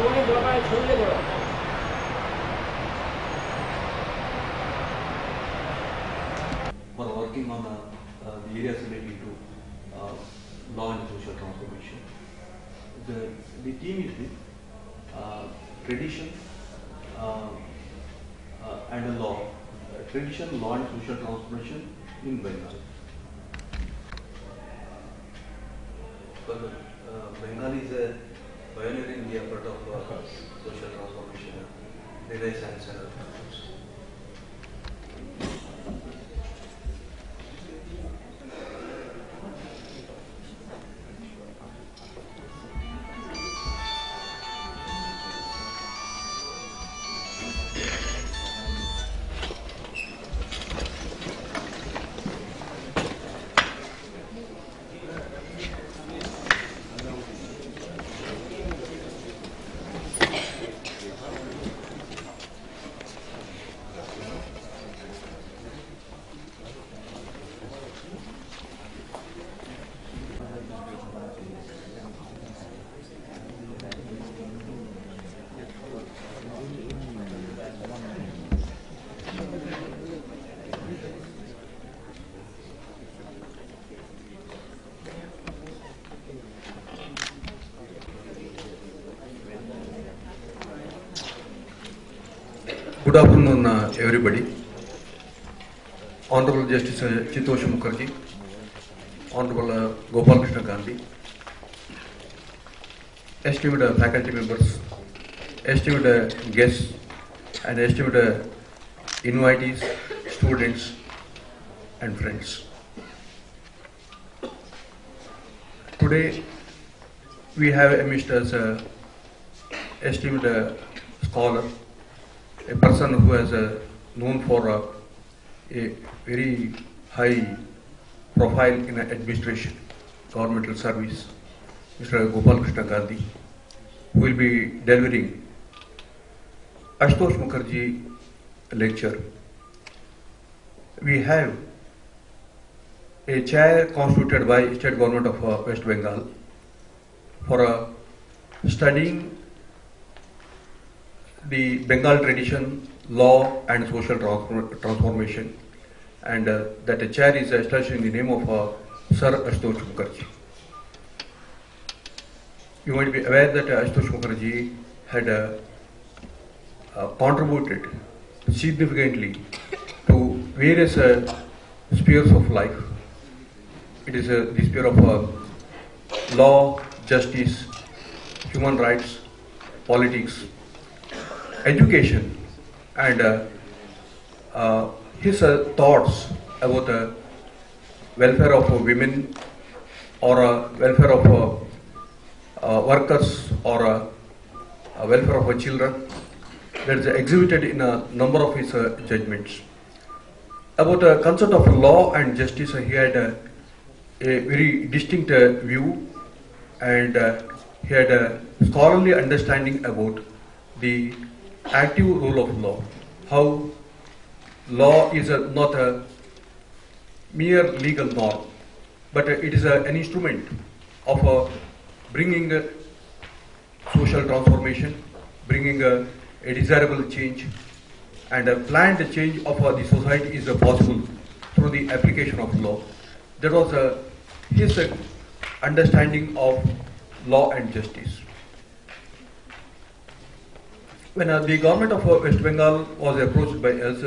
We're working on the, uh, areas related to uh, law and social transformation. The, the is the uh, tradition uh, uh, and the law. Uh, tradition, law and social transformation in Bengal. But, uh, Bengal is a pioneer in the effort of social transformation, renaissance and everybody. Honorable Justice uh, Chitosh Mukherjee, Honorable uh, Gopal Krishna Gandhi, esteemed uh, faculty members, esteemed guests, and esteemed invitees, students, and friends. Today, we have amidst us uh, esteemed scholar, a person who has uh, known for uh, a very high profile in administration, governmental service, Mr. Gopal Krishna Gandhi, who will be delivering Ashutosh Mukherjee lecture. We have a chair constituted by state government of uh, West Bengal for uh, studying the Bengal tradition, law and social transform- transformation and uh, that the chair is established in the name of uh, Sir Ashutosh Mukherjee. You might be aware that uh, Ashutosh Mukherjee had uh, uh, contributed significantly to various uh, spheres of life. It is the sphere of law, justice, human rights, politics, education, and uh, uh, his uh, thoughts about the welfare of women or uh, welfare of uh, workers or uh, welfare of children that is exhibited in a number of his judgments. About the concept of law and justice, he had a very distinct view and he had a scholarly understanding about the active rule of law, how law is a, not a mere legal norm, but it is a, an instrument of uh, bringing social transformation, bringing uh, a desirable change, and a planned change of uh, the society is uh, possible through the application of law. That was his understanding of law and justice. When uh, the government of West Bengal was approached by us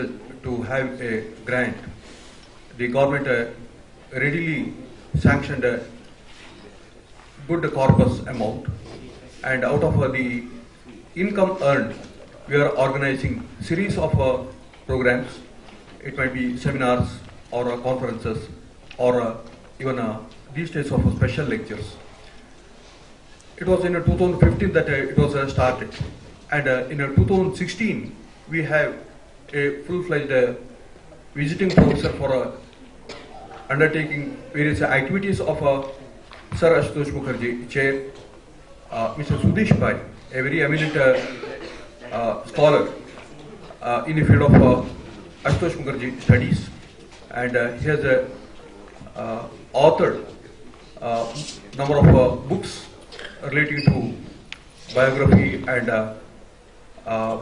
to have a grant, the government uh, readily sanctioned a good corpus amount, and out of uh, the income earned, we are organizing series of uh, programs. It might be seminars or uh, conferences or uh, even uh, these days of special lectures. It was in uh, 2015 that it was started, and uh, in uh, 2016 we have a full-fledged uh, visiting professor for undertaking various activities of Sir Ashutosh Mukherjee chair, uh, Mr. Sudesh Pai, a very eminent uh, uh, scholar in the field of uh, Ashutosh Mukherjee studies, and he has authored uh, number of books relating to biography and uh, uh,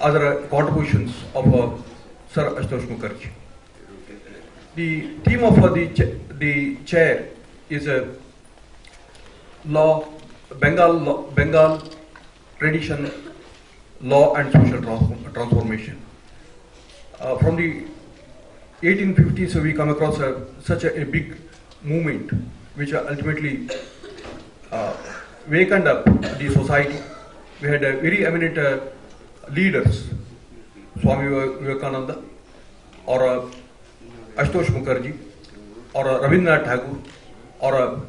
other contributions of uh, Sir Ashutosh Mukherjee. The theme of uh, the, the chair is a law, Bengal, law, Bengal tradition, law and social transform- transformation. Uh, from the 1850s, we come across a, such a, a big movement which ultimately uh, wakened up the society. We had very eminent uh, leaders, Swami Vivekananda, or uh, Ashutosh Mukherjee, or uh, Rabindranath Tagore, or uh,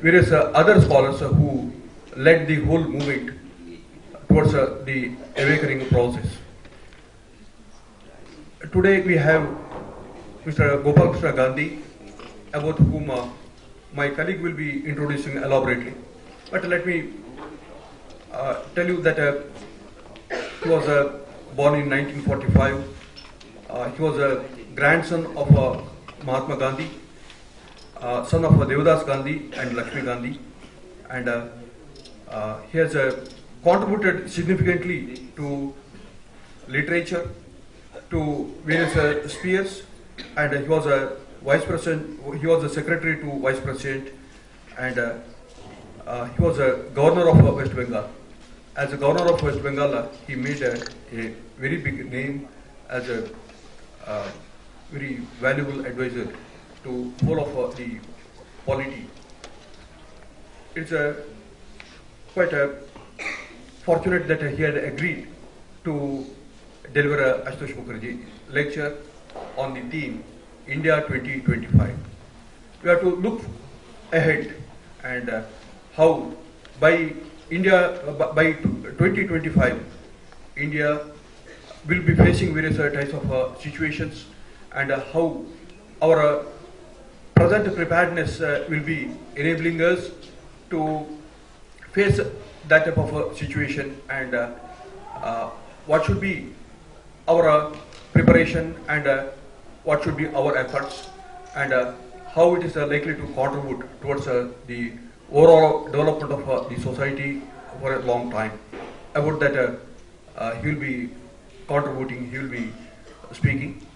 various uh, other scholars uh, who led the whole movement towards uh, the awakening process. Today we have Mr. Gopal Krishna Gandhi, about whom my colleague will be introducing elaborately. But let me uh, tell you that uh, he was uh, born in 1945. Uh, he was a grandson of uh, Mahatma Gandhi, uh, son of Devadas Gandhi and Lakshmi Gandhi, and he has contributed significantly to literature, to various spheres, and he was a vice president. He was a secretary to vice president, and he was a governor of West Bengal. As a governor of West Bengal, uh, he made a, a very big name as a uh, very valuable advisor to all of uh, the polity. It's a quite a fortunate that he had agreed to deliver a Ashutosh Mukherjee lecture on the theme India 2025. We have to look ahead and uh, how by India uh, by by 2025 India will be facing various types of uh, situations and uh, how our uh, present preparedness uh, will be enabling us to face that type of uh, situation and what should be our preparation and what should be our efforts and how it is likely to contribute towards the overall development of uh, the society for a long time. About that, uh, uh, he will be contributing, he will be speaking.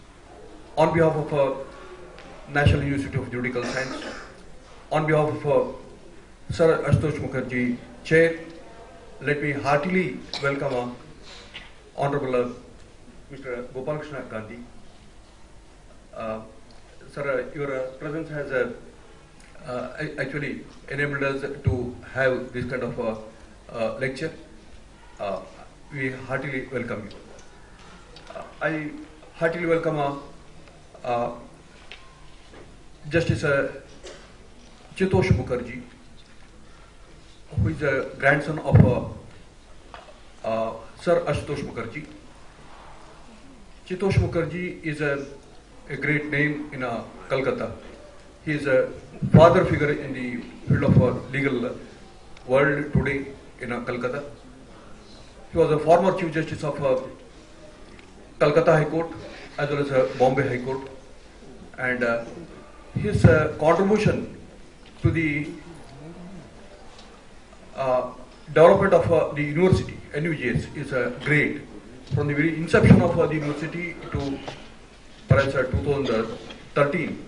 On behalf of uh, National University of Judicial Science, on behalf of uh, Sir Ashutosh Mukherjee, Chair, let me heartily welcome uh, Honorable Mr. Gopal Krishna Gandhi. Sir, your presence has actually enabled us to have this kind of a uh, lecture. Uh, we heartily welcome you. Uh, I heartily welcome uh, uh, Justice uh, Chitosh Mukherjee, who is a grandson of uh, uh, Sir Ashutosh Mukherjee. Chitosh Mukherjee is a, a great name in uh, Calcutta. He is a father figure in the field of uh, legal world today in uh, Calcutta. He was a former Chief Justice of uh, Calcutta High Court as well as uh, Bombay High Court. And uh, his uh, contribution to the uh, development of uh, the university, NUJS, is uh, great. From the very inception of uh, the university to perhaps uh, 2013,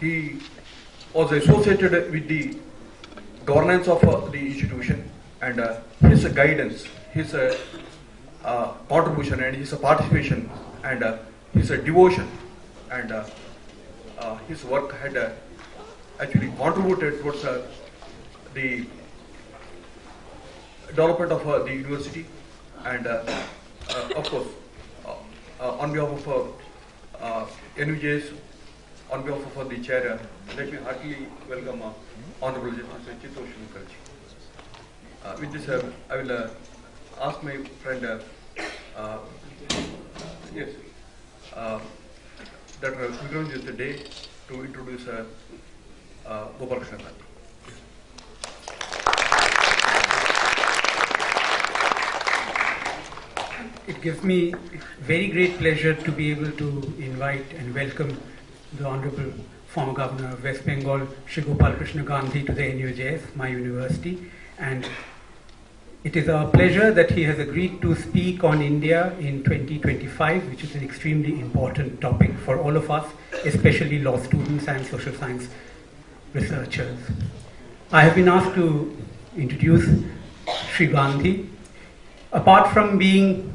he was associated with the governance of uh, the institution and uh, his guidance, his uh, uh, contribution and his participation and uh, his devotion and his work had actually contributed towards the development of the university and of course on behalf of uh, on behalf of the chair, let me heartily welcome uh, Honorable Justice Chitosh Mukherjee. Uh, with this, uh, I will uh, ask my friend, uh, uh, yes, Dr. Vikram Day to introduce uh, uh. It gives me very great pleasure to be able to invite and welcome the Honorable former Governor of West Bengal, Shri Gopal Krishna Gandhi, to the NUJS, my university. And It is our pleasure that he has agreed to speak on India in 2025, which is an extremely important topic for all of us, especially law students and social science researchers. I have been asked to introduce Sri Gandhi. Apart from being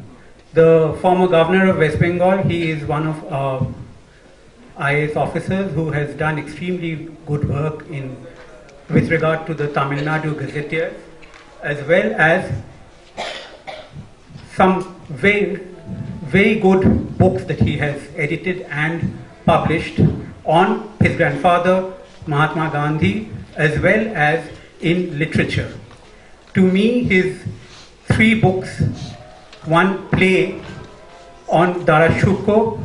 the former governor of West Bengal, he is one of our IAS officers who has done extremely good work in with regard to the Tamil Nadu Gazetteer, as well as some very, very good books that he has edited and published on his grandfather Mahatma Gandhi, as well as in literature. To me, his three books, one play on Dara Shukoh,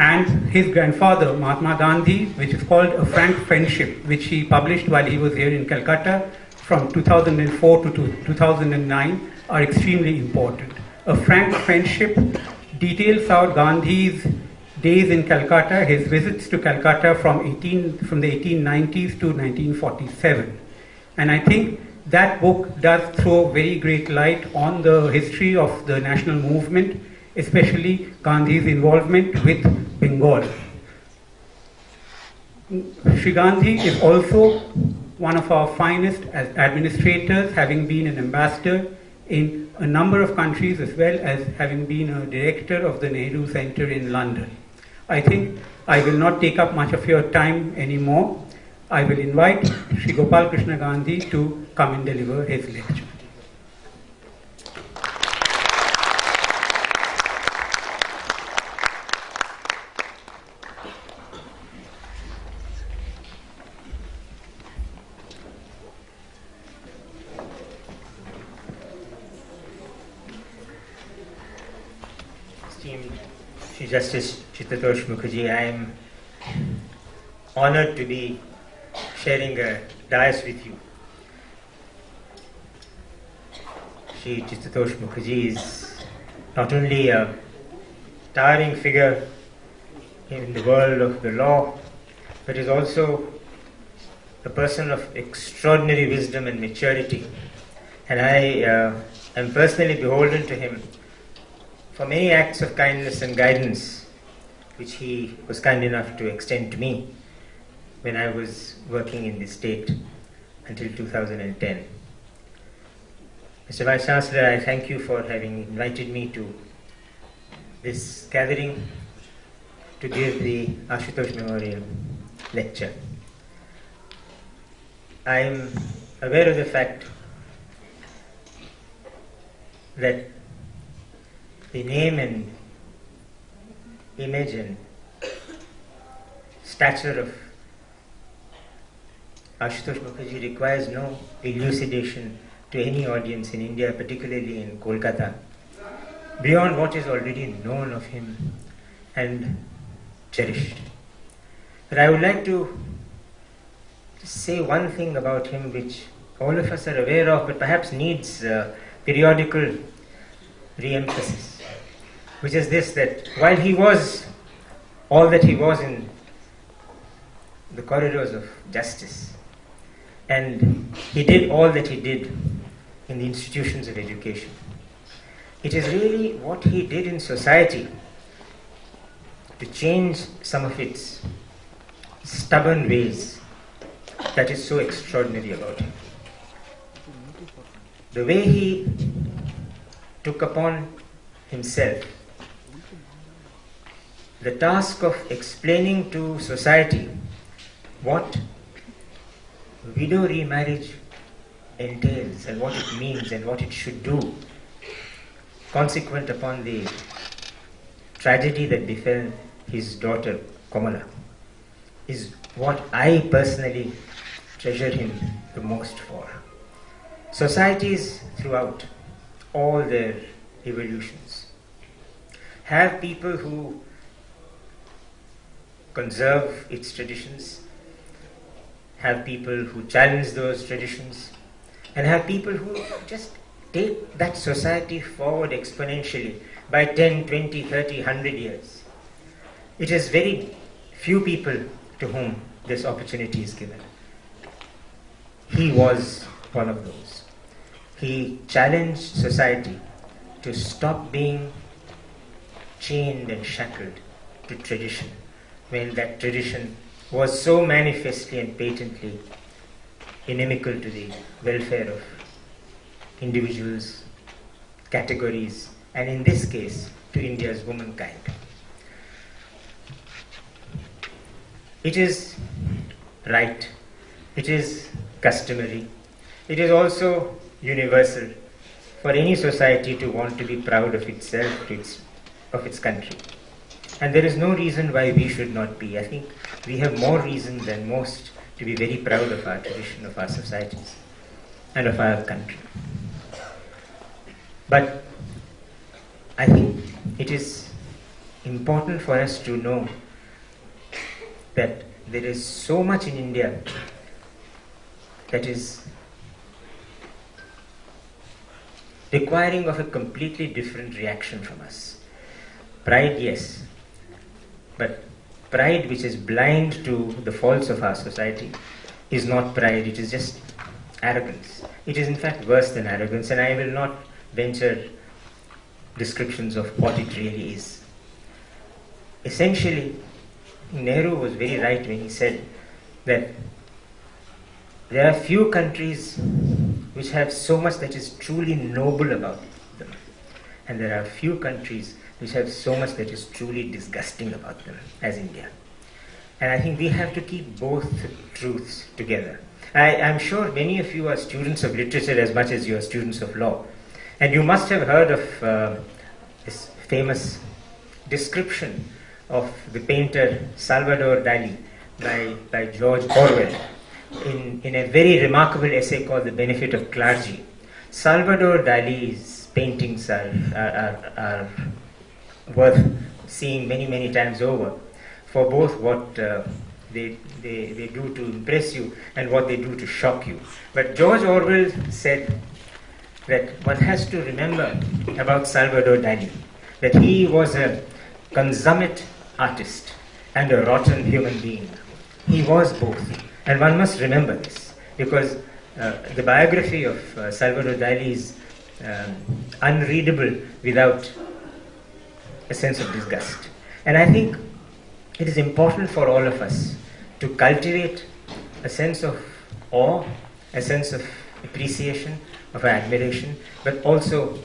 and his grandfather, Mahatma Gandhi, which is called A Frank Friendship, which he published while he was here in Calcutta from 2004 to 2009, are extremely important. A Frank Friendship details out Gandhi's days in Calcutta, his visits to Calcutta from, 18, from the 1890s to 1947. And I think that book does throw very great light on the history of the national movement especially Gandhi's involvement with Sri Gandhi is also one of our finest administrators, having been an ambassador in a number of countries as well as having been a director of the Nehru Center in London. I think I will not take up much of your time anymore. I will invite Sri Gopal Krishna Gandhi to come and deliver his lecture. Justice Chitatosh Mukherjee, I am honored to be sharing a dais with you. Shri Chitatosh Mukherjee is not only a towering figure in the world of the law, but is also a person of extraordinary wisdom and maturity. And I uh, am personally beholden to him for many acts of kindness and guidance which he was kind enough to extend to me when I was working in the state until 2010. Mr. Vice Chancellor, I thank you for having invited me to this gathering to give the Ashutosh Memorial lecture. I am aware of the fact that the name and image and stature of Ashutosh Mukherjee requires no elucidation to any audience in India, particularly in Kolkata, beyond what is already known of him and cherished. But I would like to say one thing about him which all of us are aware of, but perhaps needs uh, periodical re emphasis which is this that while he was all that he was in the corridors of justice, and he did all that he did in the institutions of education, it is really what he did in society to change some of its stubborn ways that is so extraordinary about him. The way he took upon himself the task of explaining to society what widow remarriage entails and what it means and what it should do, consequent upon the tragedy that befell his daughter Kamala, is what I personally treasure him the most for. Societies throughout all their evolutions have people who conserve its traditions, have people who challenge those traditions, and have people who just take that society forward exponentially by 10, 20, 30, 100 years. It is very few people to whom this opportunity is given. He was one of those. he challenged society to stop being chained and shackled to tradition when that tradition was so manifestly and patently inimical to the welfare of individuals, categories, and in this case, to India's womankind. It is right, it is customary, it is also universal for any society to want to be proud of itself, its, of its country. And there is no reason why we should not be. I think we have more reason than most to be very proud of our tradition, of our societies, and of our country. But I think it is important for us to know that there is so much in India that is requiring of a completely different reaction from us. Pride, yes, but pride which is blind to the faults of our society is not pride, it is just arrogance. It is in fact worse than arrogance, and I will not venture descriptions of what it really is. Essentially, Nehru was very right when he said that there are few countries which have so much that is truly noble about them, and there are few countries which have so much that is truly disgusting about them, as India. And I think we have to keep both truths together. I, am sure many of you are students of literature as much as you are students of law. And you must have heard of uh, this famous description of the painter Salvador Dali by, by George Orwell in, in a very remarkable essay called The Benefit of Clergy. Salvador Dali's paintings are, are, are, are worth seeing many, many times over for both what uh, they, they, they do to impress you and what they do to shock you. But George Orwell said that one has to remember about Salvador Dali that he was a consummate artist and a rotten human being. He was both. And one must remember this because uh, the biography of uh, Salvador Dali is um, unreadable without a sense of disgust. And I think it is important for all of us to cultivate a sense of awe, a sense of appreciation, of admiration, but also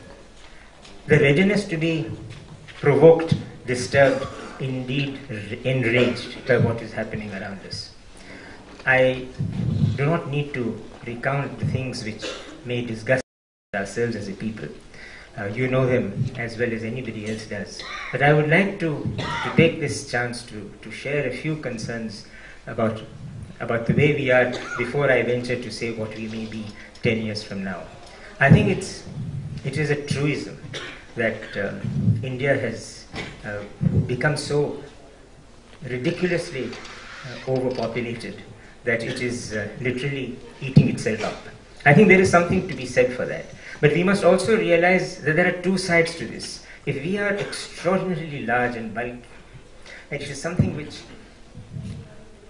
the readiness to be provoked, disturbed, indeed enraged by what is happening around us. I do not need to recount the things which may disgust ourselves as a people. Uh, you know him as well as anybody else does. But I would like to, to take this chance to, to share a few concerns about, about the way we are before I venture to say what we may be 10 years from now. I think it's, it is a truism that uh, India has uh, become so ridiculously uh, overpopulated that it is uh, literally eating itself up. I think there is something to be said for that. But we must also realize that there are two sides to this. If we are extraordinarily large and bulky, it is something which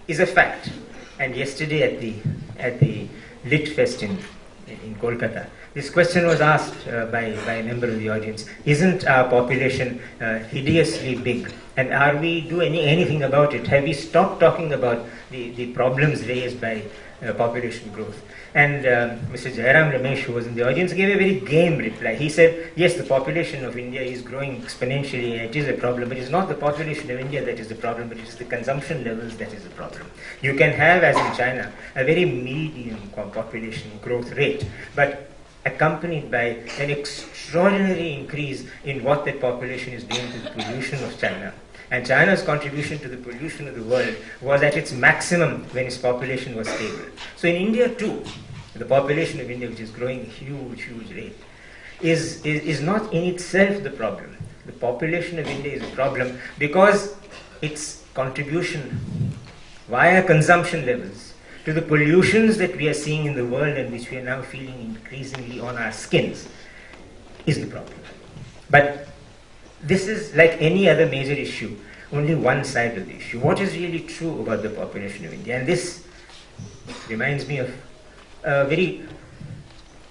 is a fact. And yesterday at the at the Lit Fest in in Kolkata, this question was asked uh, by by a member of the audience: Isn't our population uh, hideously big? And are we doing any anything about it? Have we stopped talking about the, the problems raised by uh, population growth? And um, Mr. Jairam Ramesh, who was in the audience, gave a very game reply. He said, Yes, the population of India is growing exponentially, it is a problem, but it's not the population of India that is the problem, but it is the consumption levels that is the problem. You can have, as in China, a very medium population growth rate, but accompanied by an extraordinary increase in what that population is doing to the pollution of China. And China's contribution to the pollution of the world was at its maximum when its population was stable. So in India too, the population of India, which is growing at a huge, huge rate, is, is, is not in itself the problem. The population of India is a problem because its contribution via consumption levels to the pollutions that we are seeing in the world and which we are now feeling increasingly on our skins is the problem. But this is like any other major issue, only one side of the issue. What is really true about the population of India? And this reminds me of a very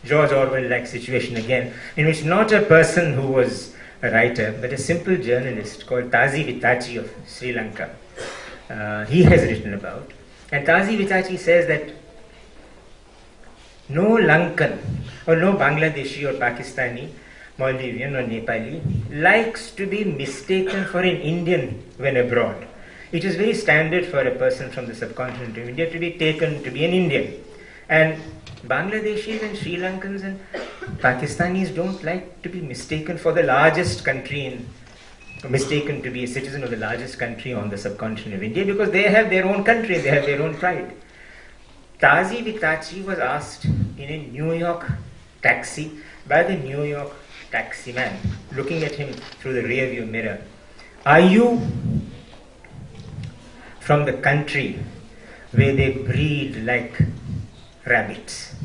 George Orwell like situation again, in which not a person who was a writer, but a simple journalist called Tarzie Vittachi of Sri Lanka, uh, he has written about. And Tarzie Vittachi says that no Lankan or no Bangladeshi or Pakistani, Maldivian or Nepali likes to be mistaken for an Indian when abroad. It is very standard for a person from the subcontinent of India to be taken to be an Indian. And Bangladeshis and Sri Lankans and Pakistanis don't like to be mistaken for the largest country in mistaken to be a citizen of the largest country on the subcontinent of India because they have their own country, they have their own pride. Tarzie Vittachi was asked in a New York taxi by the New York taxi man, looking at him through the rearview mirror, Are you from the country where they breed like rabbits?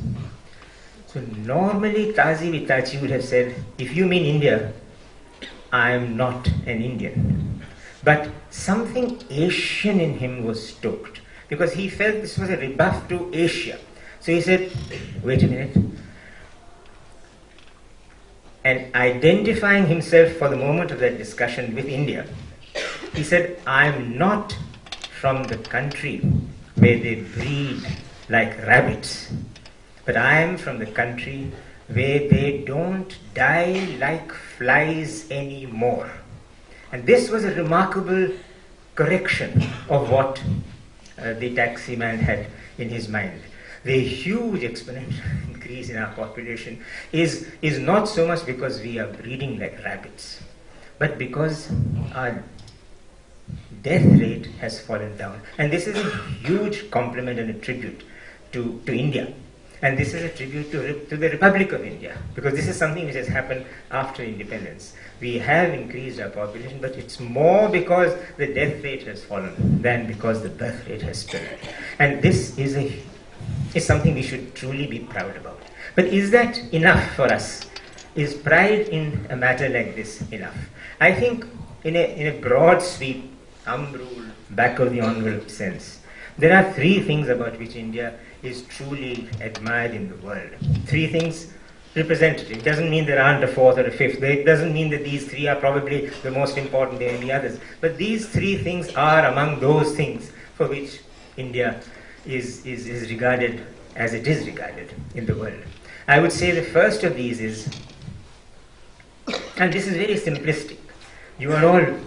So normally Tarzie Vittachi would have said, If you mean India, I am not an Indian. But something Asian in him was stoked because he felt this was a rebuff to Asia. So he said, Wait a minute. And identifying himself for the moment of that discussion with India, he said, I'm not from the country where they breed like rabbits, but I am from the country where they don't die like flies anymore. And this was a remarkable correction of what uh, the taxi man had in his mind. The huge exponential increase in our population is, is not so much because we are breeding like rabbits, but because our death rate has fallen down. And this is a huge compliment and a tribute to, to India. And this is a tribute to, to the Republic of India, because this is something which has happened after independence. We have increased our population, but it's more because the death rate has fallen than because the birth rate has risen. And this is, a, is something we should truly be proud about. But is that enough for us? Is pride in a matter like this enough? I think, in a, in a broad sweep, thumb rule, back of the envelope sense, there are three things about which India is truly admired in the world. Three things representative. It doesn't mean there aren't a fourth or a fifth. It doesn't mean that these three are probably the most important than any others. But these three things are among those things for which India is, is, is regarded as it is regarded in the world. I would say the first of these is, and this is very simplistic. You are all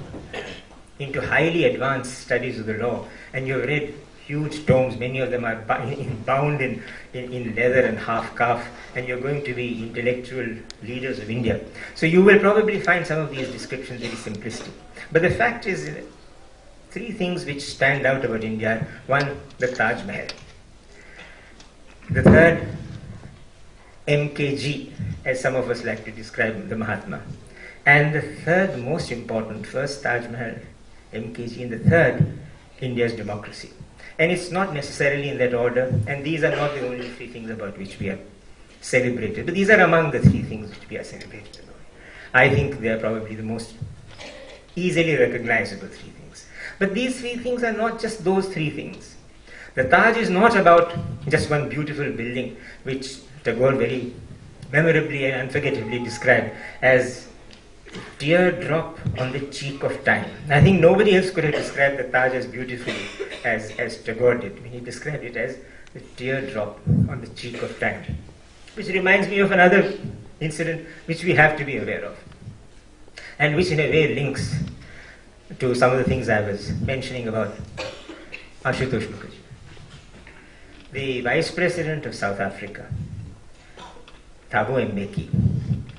into highly advanced studies of the law, and you have read huge tomes, many of them are bound in, in, in, leather and half calf, and you're going to be intellectual leaders of India. So you will probably find some of these descriptions very simplistic. But the fact is, three things which stand out about India are one, the Taj Mahal. The third, MKG, as some of us like to describe the Mahatma. And the third, most important, first Taj Mahal, MKG, and the third, India's democracy. And it's not necessarily in that order, and these are not the only three things about which we are celebrated, but these are among the three things which we are celebrated about. I think they are probably the most easily recognizable three things. But these three things are not just those three things. The Taj is not about just one beautiful building, which Tagore very memorably and unforgettably described as teardrop on the cheek of time. I think nobody else could have described the Taj as beautifully as, as Tagore did. when He described it as the teardrop on the cheek of time. Which reminds me of another incident which we have to be aware of. And which in a way links to some of the things I was mentioning about Ashutosh Mukherjee. The Vice President of South Africa, Thabo Mbeki,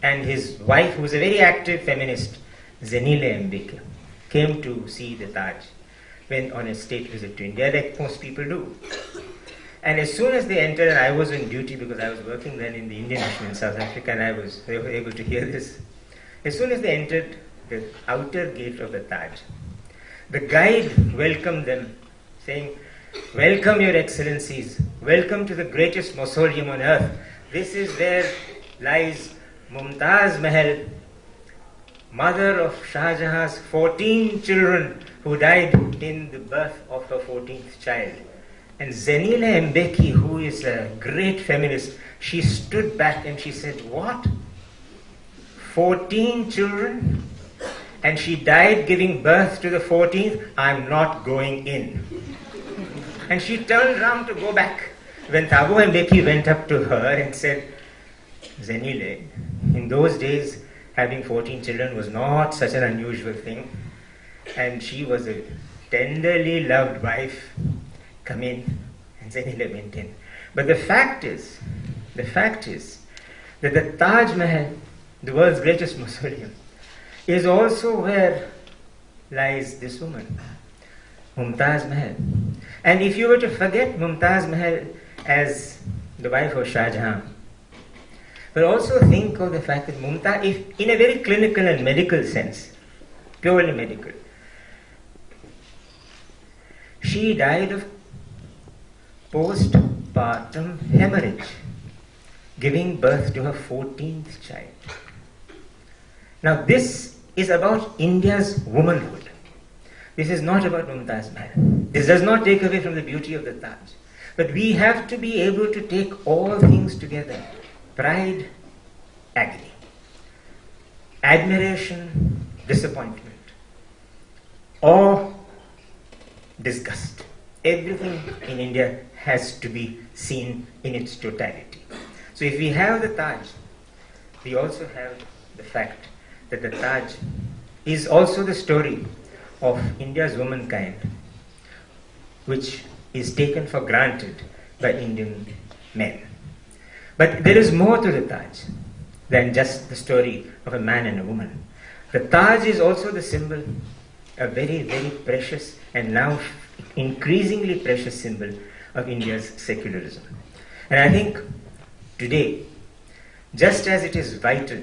and his wife, who was a very active feminist, Zanele Mbeki, came to see the Taj when on a state visit to India, like most people do. And as soon as they entered, and I was on duty because I was working then in the Indian Mission in South Africa, and I was able to hear this. As soon as they entered the outer gate of the Taj, the guide welcomed them, saying, Welcome, Your Excellencies. Welcome to the greatest mausoleum on earth. This is where lies Mumtaz Mahal, mother of Shah Jahan's 14 children who died in the birth of her 14th child. And Zanele Mbeki, who is a great feminist, she stood back and she said, What? 14 children? And she died giving birth to the 14th? I'm not going in. And she turned around to go back. When Thabo Mbeki went up to her and said, Zanele, in those days, having 14 children was not such an unusual thing. And she was a tenderly loved wife. Come in. And Zanele went in. But the fact is, the fact is that the Taj Mahal, the world's greatest mausoleum, is also where lies this woman, Mumtaz Mahal. And if you were to forget Mumtaz Mahal as the wife of Shah Jahan, but also think of the fact that Mumtaz, if in a very clinical and medical sense, purely medical, she died of postpartum hemorrhage, giving birth to her 14th child. Now, this is about India's womanhood. This is not about Mumtaz Mahal. This does not take away from the beauty of the Taj. But we have to be able to take all things together pride, agony, admiration, disappointment, awe, disgust. Everything in India has to be seen in its totality. So if we have the Taj, we also have the fact that the Taj is also the story of India's womankind, which is taken for granted by Indian men. But there is more to the Taj than just the story of a man and a woman. The Taj is also the symbol, a very, very precious and now increasingly precious symbol of India's secularism. And I think today, just as it is vital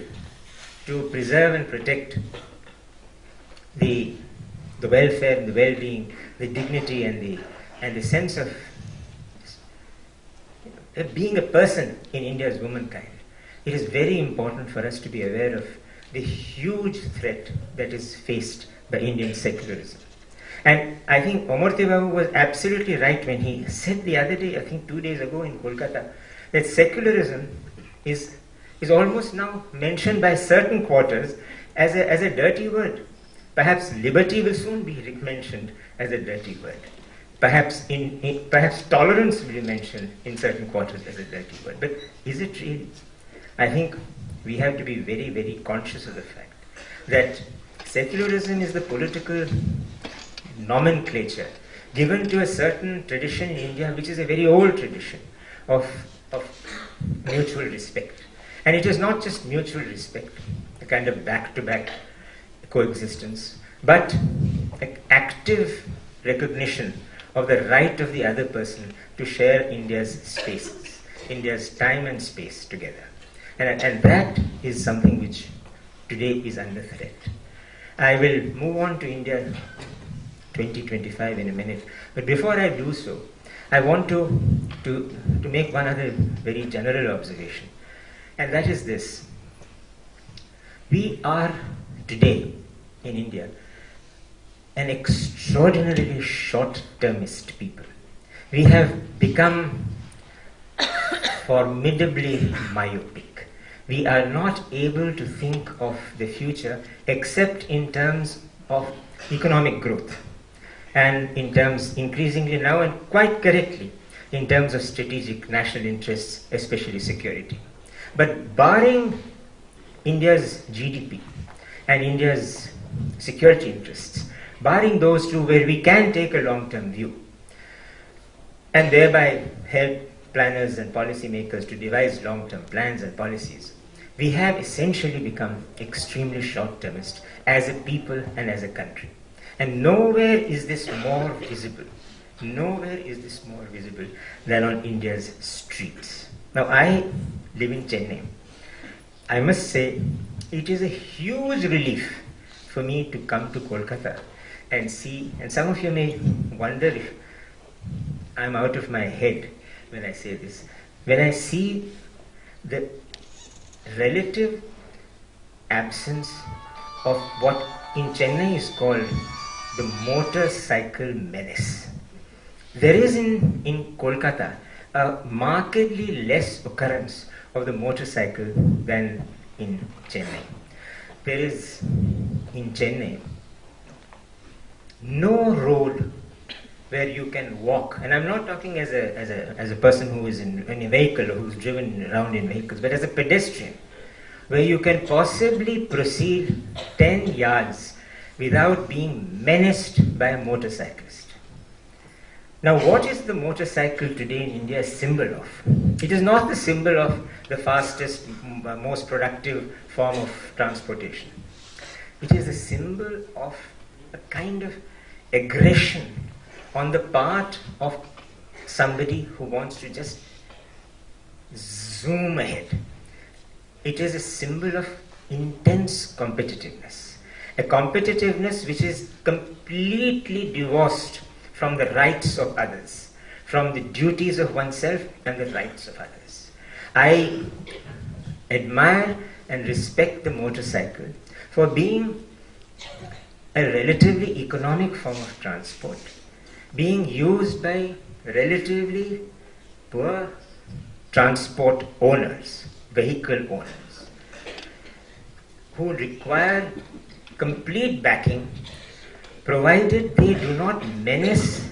to preserve and protect the, the welfare the well being, the dignity and the, and the sense of uh, being a person in India's womankind, it is very important for us to be aware of the huge threat that is faced by Indian secularism. And I think Amartya Babu was absolutely right when he said the other day, I think two days ago in Kolkata, that secularism is, is almost now mentioned by certain quarters as a, as a dirty word. Perhaps liberty will soon be mentioned as a dirty word. Perhaps, in, in, perhaps tolerance will be mentioned in certain quarters as a dirty word. But is it really? I think we have to be very, very conscious of the fact that secularism is the political nomenclature given to a certain tradition in India, which is a very old tradition of, of mutual respect. And it is not just mutual respect, a kind of back to back coexistence, but active recognition of the right of the other person to share India's spaces, India's time and space together. And, and that is something which today is under threat. I will move on to India 2025 in a minute. But before I do so, I want to, to, to make one other very general observation, and that is this. We are today in India an extraordinarily short termist people. We have become formidably myopic. We are not able to think of the future except in terms of economic growth and in terms increasingly now and quite correctly in terms of strategic national interests, especially security. But barring India's GDP and India's security interests, barring those two where we can take a long term view and thereby help planners and policymakers to devise long term plans and policies, we have essentially become extremely short termist as a people and as a country. And nowhere is this more visible. Nowhere is this more visible than on India's streets. Now, I live in Chennai. I must say, it is a huge relief for me to come to Kolkata and see, and some of you may wonder if I'm out of my head when I say this. When I see the relative absence of what in Chennai is called the motorcycle menace. there is in, in Kolkata a markedly less occurrence of the motorcycle than in Chennai. There is in Chennai no road where you can walk, and I'm not talking as a, as a, as a person who is in, in a vehicle or who's driven around in vehicles, but as a pedestrian, where you can possibly proceed 10 yards without being menaced by a motorcyclist. Now, what is the motorcycle today in India a symbol of? It is not the symbol of the fastest, uh, most productive form of transportation. It is a symbol of a kind of aggression on the part of somebody who wants to just zoom ahead. It is a symbol of intense competitiveness. A competitiveness which is completely divorced from the rights of others, from the duties of oneself and the rights of others. I admire and respect the motorcycle for being a relatively economic form of transport, being used by relatively poor transport owners, vehicle owners, who require complete backing provided they do not menace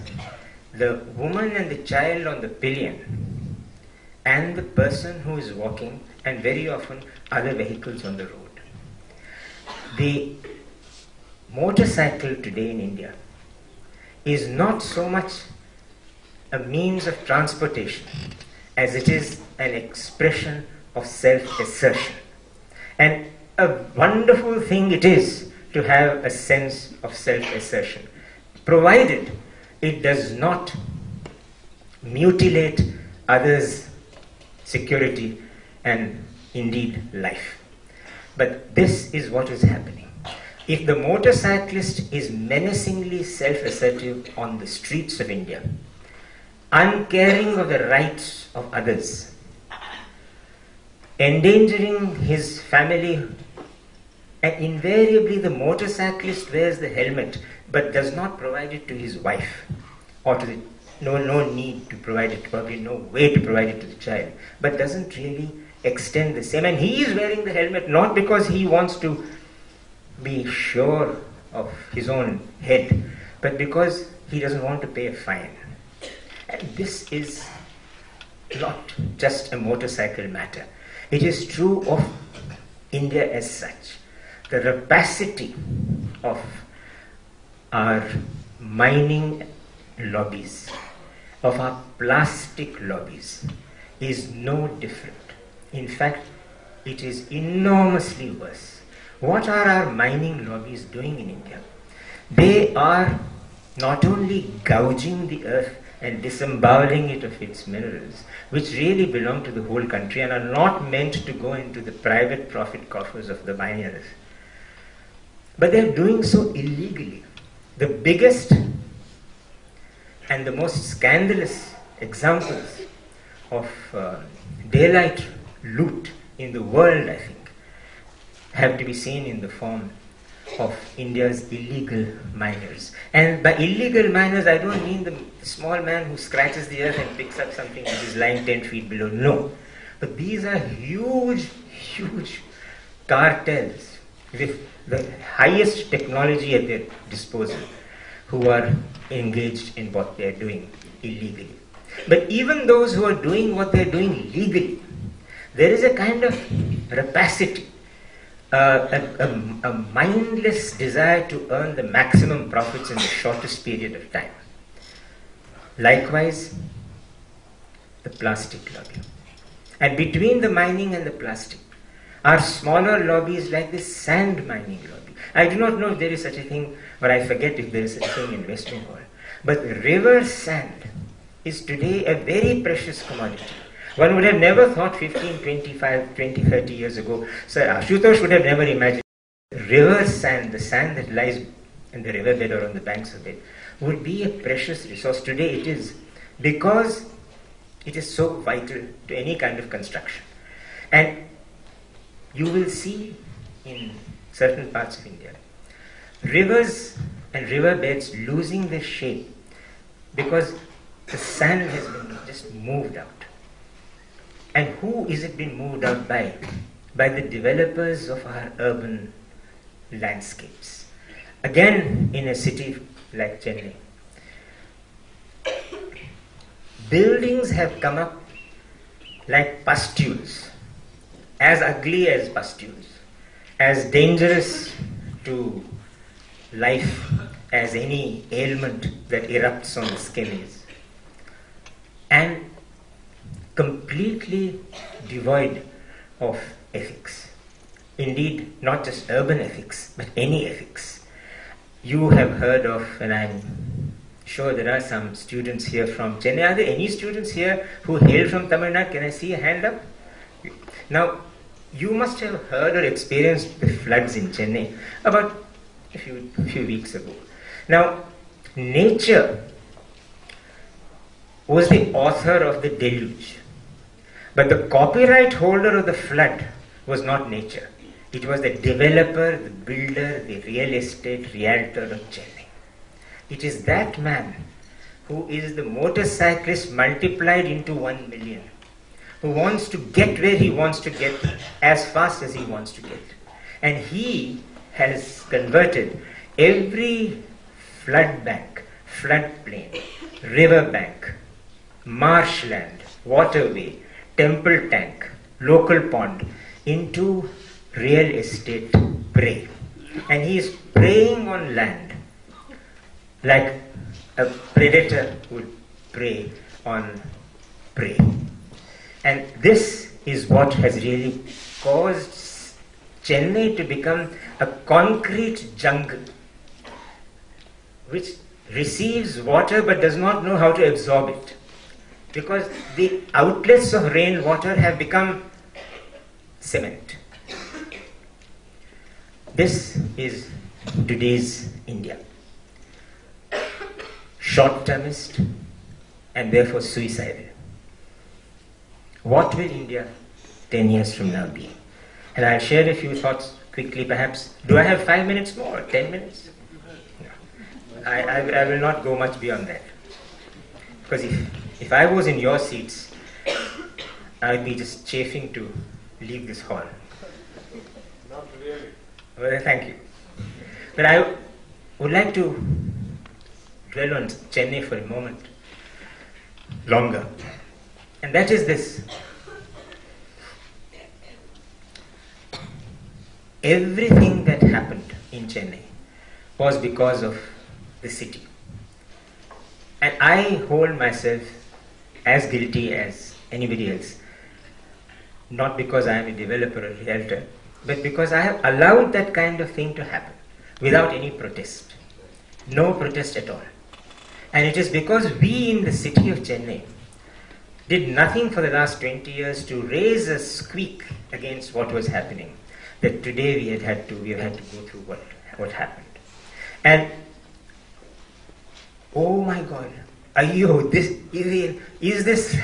the woman and the child on the pillion and the person who is walking and very often other vehicles on the road. The motorcycle today in India is not so much a means of transportation as it is an expression of self assertion. And a wonderful thing it is to have a sense of self assertion, provided it does not mutilate others' security and indeed life. But this is what is happening. If the motorcyclist is menacingly self assertive on the streets of India, uncaring of the rights of others, endangering his family, and invariably the motorcyclist wears the helmet but does not provide it to his wife or to the no no need to provide it, probably no way to provide it to the child, but doesn't really extend the same. And he is wearing the helmet not because he wants to be sure of his own head, but because he doesn't want to pay a fine. And this is not just a motorcycle matter. It is true of India as such. The rapacity of our mining lobbies, of our plastic lobbies, is no different. In fact, it is enormously worse. What are our mining lobbies doing in India? They are not only gouging the earth and disemboweling it of its minerals, which really belong to the whole country and are not meant to go into the private profit coffers of the miners, but they are doing so illegally. The biggest and the most scandalous examples of uh, daylight loot in the world, I think, have to be seen in the form of India's illegal miners. And by illegal miners, I don't mean the small man who scratches the earth and picks up something which is lying 10 feet below. No. But these are huge, huge cartels with the highest technology at their disposal who are engaged in what they are doing illegally. But even those who are doing what they are doing legally, there is a kind of rapacity, uh, a, a, a mindless desire to earn the maximum profits in the shortest period of time. Likewise, the plastic lobby. And between the mining and the plastic are smaller lobbies like the sand mining lobby. I do not know if there is such a thing, but I forget if there is such a thing in West Bengal. But river sand is today a very precious commodity. One would have never thought 15, 25, 20, 30 years ago. Sir Asutosh would have never imagined river sand, the sand that lies in the riverbed or on the banks of it, would be a precious resource. Today it is because it is so vital to any kind of construction. And you will see in certain parts of India rivers and riverbeds losing their shape because the sand has been just moved out. And who is it being moved out by? By the developers of our urban landscapes. Again, in a city like Chennai, buildings have come up like pustules, as ugly as pustules, as dangerous to life as any ailment that erupts on the skin is, and completely devoid of ethics. Indeed, not just urban ethics, but any ethics. You have heard of, and I'm sure there are some students here from Chennai. Are there any students here who hail from Tamil Nadu? Can I see a hand up? Now, you must have heard or experienced the floods in Chennai about a few, few weeks ago. Now, nature was the author of the deluge, but the copyright holder of the flood was not nature. It was the developer, the builder, the real estate realtor of Chennai. It is that man who is the motorcyclist multiplied into one million, who wants to get where he wants to get as fast as he wants to get. And he has converted every flood bank, floodplain, river bank, marshland, waterway, temple tank, local pond into real estate prey. And he is preying on land like a predator would prey on prey. And this is what has really caused Chennai to become a concrete jungle which receives water but does not know how to absorb it. Because the outlets of rainwater have become cement. This is today's India. Short termist and therefore suicidal. What will India 10 years from now be? And I'll share a few thoughts quickly perhaps. Do I have five minutes more? 10 minutes? No. I, I, I will not go much beyond that. Because if, if I was in your seats, I would be just chafing to leave this hall. Not really. Well, thank you. But I would like to dwell on Chennai for a moment longer. And that is this. Everything that happened in Chennai was because of the city. And I hold myself as guilty as anybody else. Not because I am a developer or realtor, but because I have allowed that kind of thing to happen without any protest. No protest at all. And it is because we in the city of Chennai did nothing for the last 20 years to raise a squeak against what was happening that today we had had to we have had to go through what what happened. And oh my God, ayo, this is, is this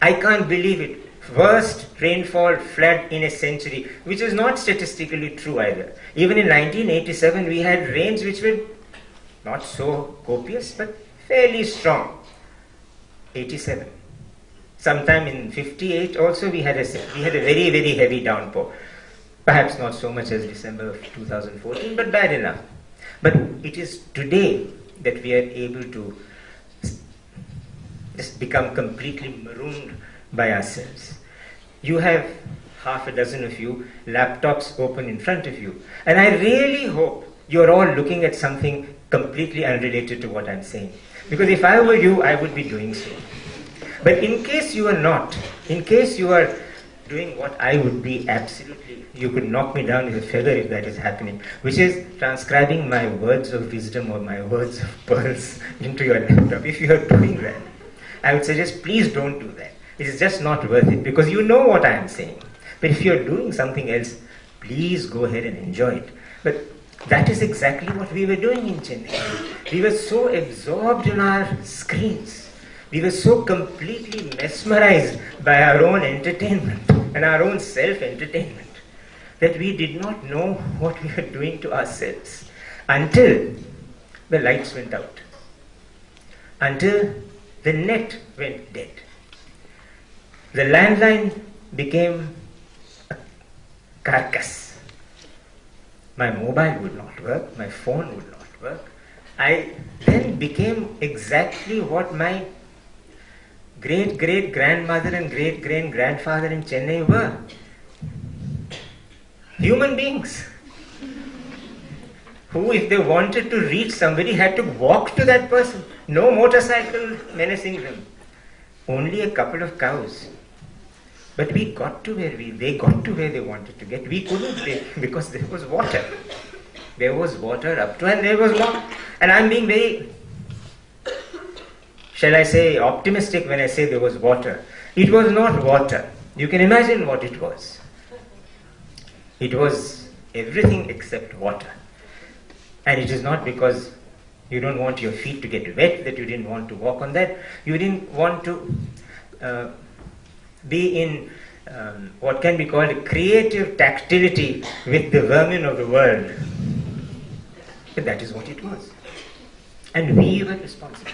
I can't believe it. Worst rainfall flood in a century, which is not statistically true either. Even in 1987, we had rains which were not so copious but fairly strong. 87. Sometime in 58 also we had a we had a very very heavy downpour. Perhaps not so much as December of 2014, but bad enough. But it is today that we are able to just become completely marooned by ourselves. You have half a dozen of you laptops open in front of you, and I really hope you're all looking at something completely unrelated to what I'm saying. Because if I were you, I would be doing so. But in case you are not, in case you are doing what I would be absolutely, you could knock me down with a feather if that is happening, which is transcribing my words of wisdom or my words of pearls into your laptop. If you are doing that, I would suggest please don't do that. It is just not worth it because you know what I am saying. But if you are doing something else, please go ahead and enjoy it. But that is exactly what we were doing in Chennai. We were so absorbed in our screens. We were so completely mesmerized by our own entertainment and our own self entertainment that we did not know what we were doing to ourselves until the lights went out. Until The net went dead. The landline became a carcass. My mobile would not work, my phone would not work. I then became exactly what my great great grandmother and great great grandfather in Chennai were human beings who, if they wanted to reach somebody, had to walk to that person. No motorcycle menacing them. Only a couple of cows. But we got to where we, they got to where they wanted to get. We couldn't because there was water. There was water up to and there was water. And I'm being very, shall I say, optimistic when I say there was water. It was not water. You can imagine what it was. It was everything except water. And it is not because you don't want your feet to get wet that you didn't want to walk on that. You didn't want to uh, be in um, what can be called a creative tactility with the vermin of the world. But that is what it was. And we were responsible.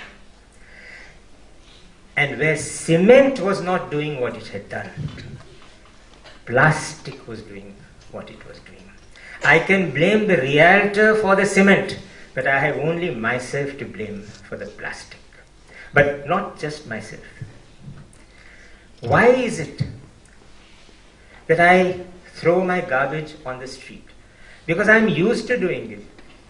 And where cement was not doing what it had done, plastic was doing what it was doing. I can blame the realtor for the cement, but I have only myself to blame for the plastic. But not just myself. Why is it that I throw my garbage on the street? Because I'm used to doing it.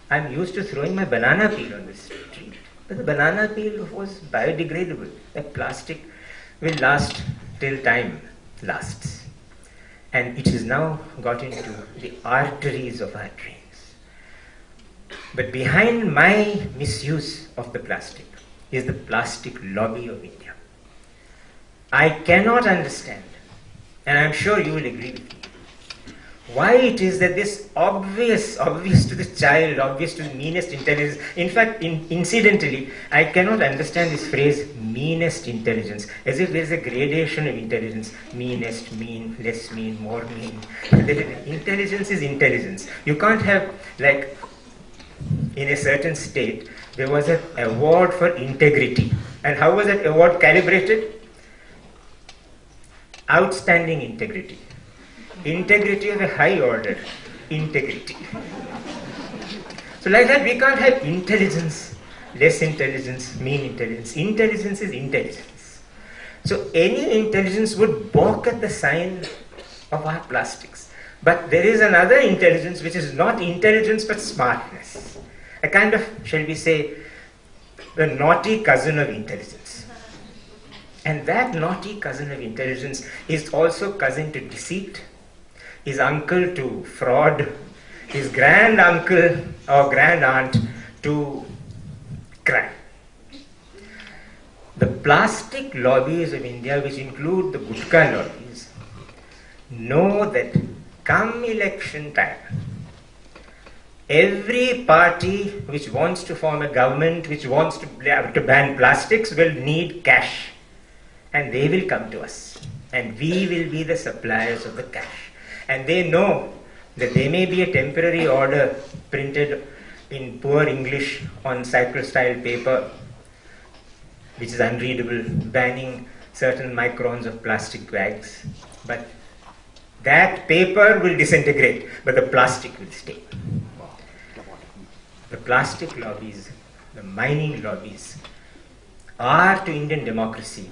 I'm used to throwing my banana peel on the street. But the banana peel of was biodegradable. The plastic will last till time lasts and it has now got into the arteries of our drains. But behind my misuse of the plastic is the plastic lobby of India. I cannot understand, and I'm sure you will agree with me, why it is that this obvious, obvious to the child, obvious to the meanest intelligence, in fact, in, incidentally, I cannot understand this phrase meanest intelligence, as if there is a gradation of intelligence meanest, mean, less mean, more mean. intelligence is intelligence. You can't have, like, in a certain state, there was an award for integrity. And how was that award calibrated? Outstanding integrity integrity of a high order, integrity. So, like that, we can't have intelligence, less intelligence, mean intelligence. Intelligence is intelligence. So, any intelligence would balk at the sign of our plastics. But there is another intelligence which is not intelligence but smartness. A kind of, shall we say, the naughty cousin of intelligence. And that naughty cousin of intelligence is also cousin to deceit, his uncle to fraud, his grand uncle or grand aunt to crime. The plastic lobbies of India, which include the Gutka lobbies, know that come election time, every party which wants to form a government, which wants to, to ban plastics, will need cash. And they will come to us. And we will be the suppliers of the cash and they know that there may be a temporary order printed in poor English on cyclostyle paper, which is unreadable, banning certain microns of plastic bags. But that paper will disintegrate, but the plastic will stay. The plastic lobbies, the mining lobbies, are to Indian democracy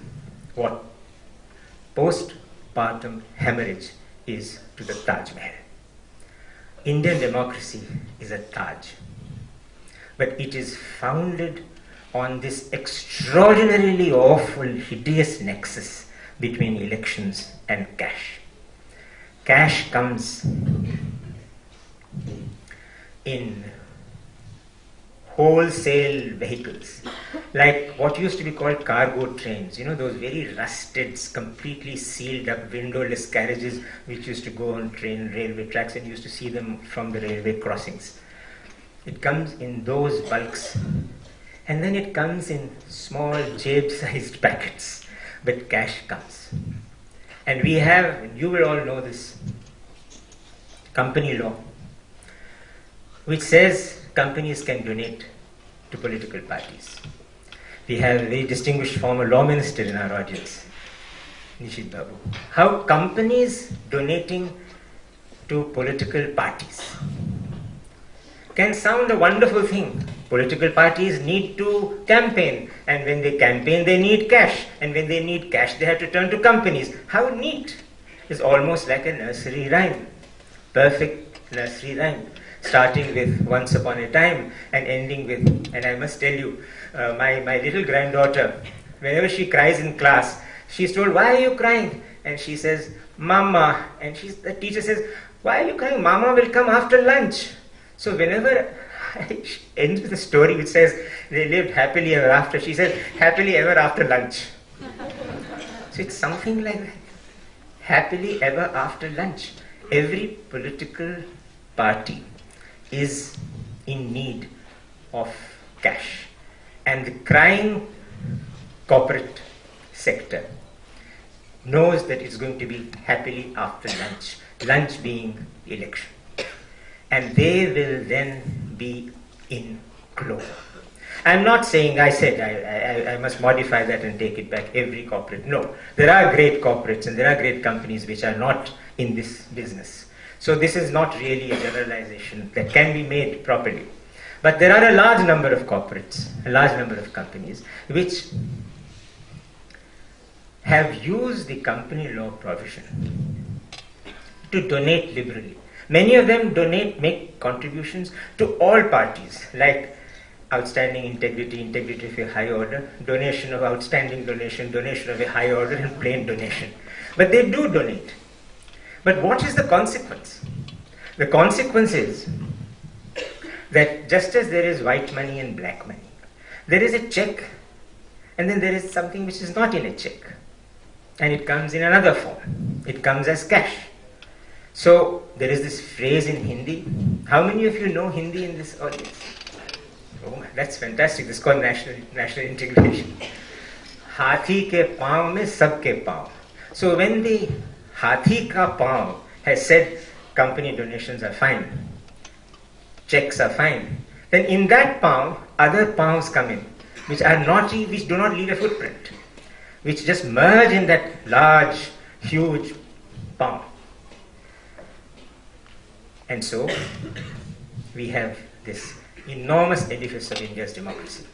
what postpartum hemorrhage is to the Taj Mahal. Indian democracy is a Taj, but it is founded on this extraordinarily awful, hideous nexus between elections and cash. Cash comes in wholesale vehicles, like what used to be called cargo trains, you know, those very rusted, completely sealed up windowless carriages which used to go on train railway tracks and used to see them from the railway crossings. It comes in those bulks and then it comes in small jade sized packets, but cash comes. And we have, you will all know this, company law, which says companies can donate to political parties. We have a very distinguished former law minister in our audience, Nishit Babu. How companies donating to political parties can sound a wonderful thing. Political parties need to campaign, and when they campaign, they need cash, and when they need cash, they have to turn to companies. How neat! It's almost like a nursery rhyme. Perfect nursery rhyme. Starting with Once Upon a Time and ending with, and I must tell you, uh, my, my little granddaughter, whenever she cries in class, she's told, Why are you crying? And she says, Mama. And she's, the teacher says, Why are you crying? Mama will come after lunch. So whenever I end with a story which says they lived happily ever after, she says happily ever after lunch. so it's something like that. Happily ever after lunch. Every political party is in need of cash. And the crying corporate sector knows that it's going to be happily after lunch, lunch being election and they will then be in clover. I'm not saying, I said, I, I, I, must modify that and take it back, every corporate. No, there are great corporates and there are great companies which are not in this business. So this is not really a generalization that can be made properly. But there are a large number of corporates, a large number of companies, which have used the company law provision to donate liberally. Many of them donate, make contributions to all parties, like outstanding integrity, integrity of a high order, donation of outstanding donation, donation of a high order, and plain donation. But they do donate. But what is the consequence? The consequence is that just as there is white money and black money, there is a check and then there is something which is not in a check and it comes in another form. It comes as cash. So there is this phrase in Hindi. How many of you know Hindi in this audience? Oh, that's fantastic. This is called national, national integration. Hathi ke paav mein sab ke paav. So when the Hathi Ka has said company donations are fine, checks are fine, then in that pav, other pavs come in, which are not, which do not leave a footprint, which just merge in that large, huge pav. And so, we have this enormous edifice of India's democracy,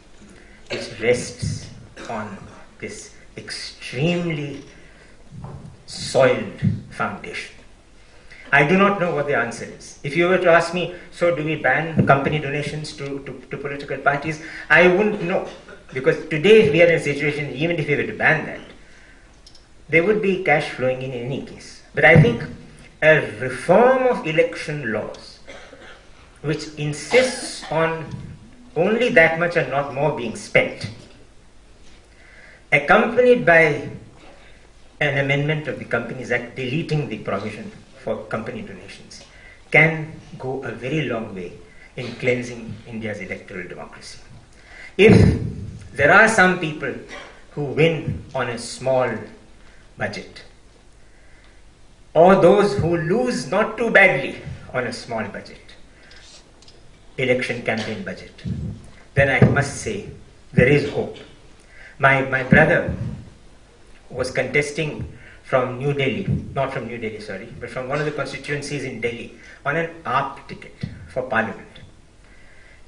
which rests on this extremely soiled foundation. I do not know what the answer is. If you were to ask me, so do we ban company donations to, to, to political parties? I wouldn't know. Because today we are in a situation, even if we were to ban that, there would be cash flowing in, in any case. But I think a reform of election laws which insists on only that much and not more being spent, accompanied by an amendment of the Companies Act deleting the provision for company donations, can go a very long way in cleansing India's electoral democracy. If there are some people who win on a small budget, or those who lose not too badly on a small budget, election campaign budget, then I must say there is hope. My, my brother was contesting from New Delhi, not from New Delhi, sorry, but from one of the constituencies in Delhi on an AAP ticket for parliament.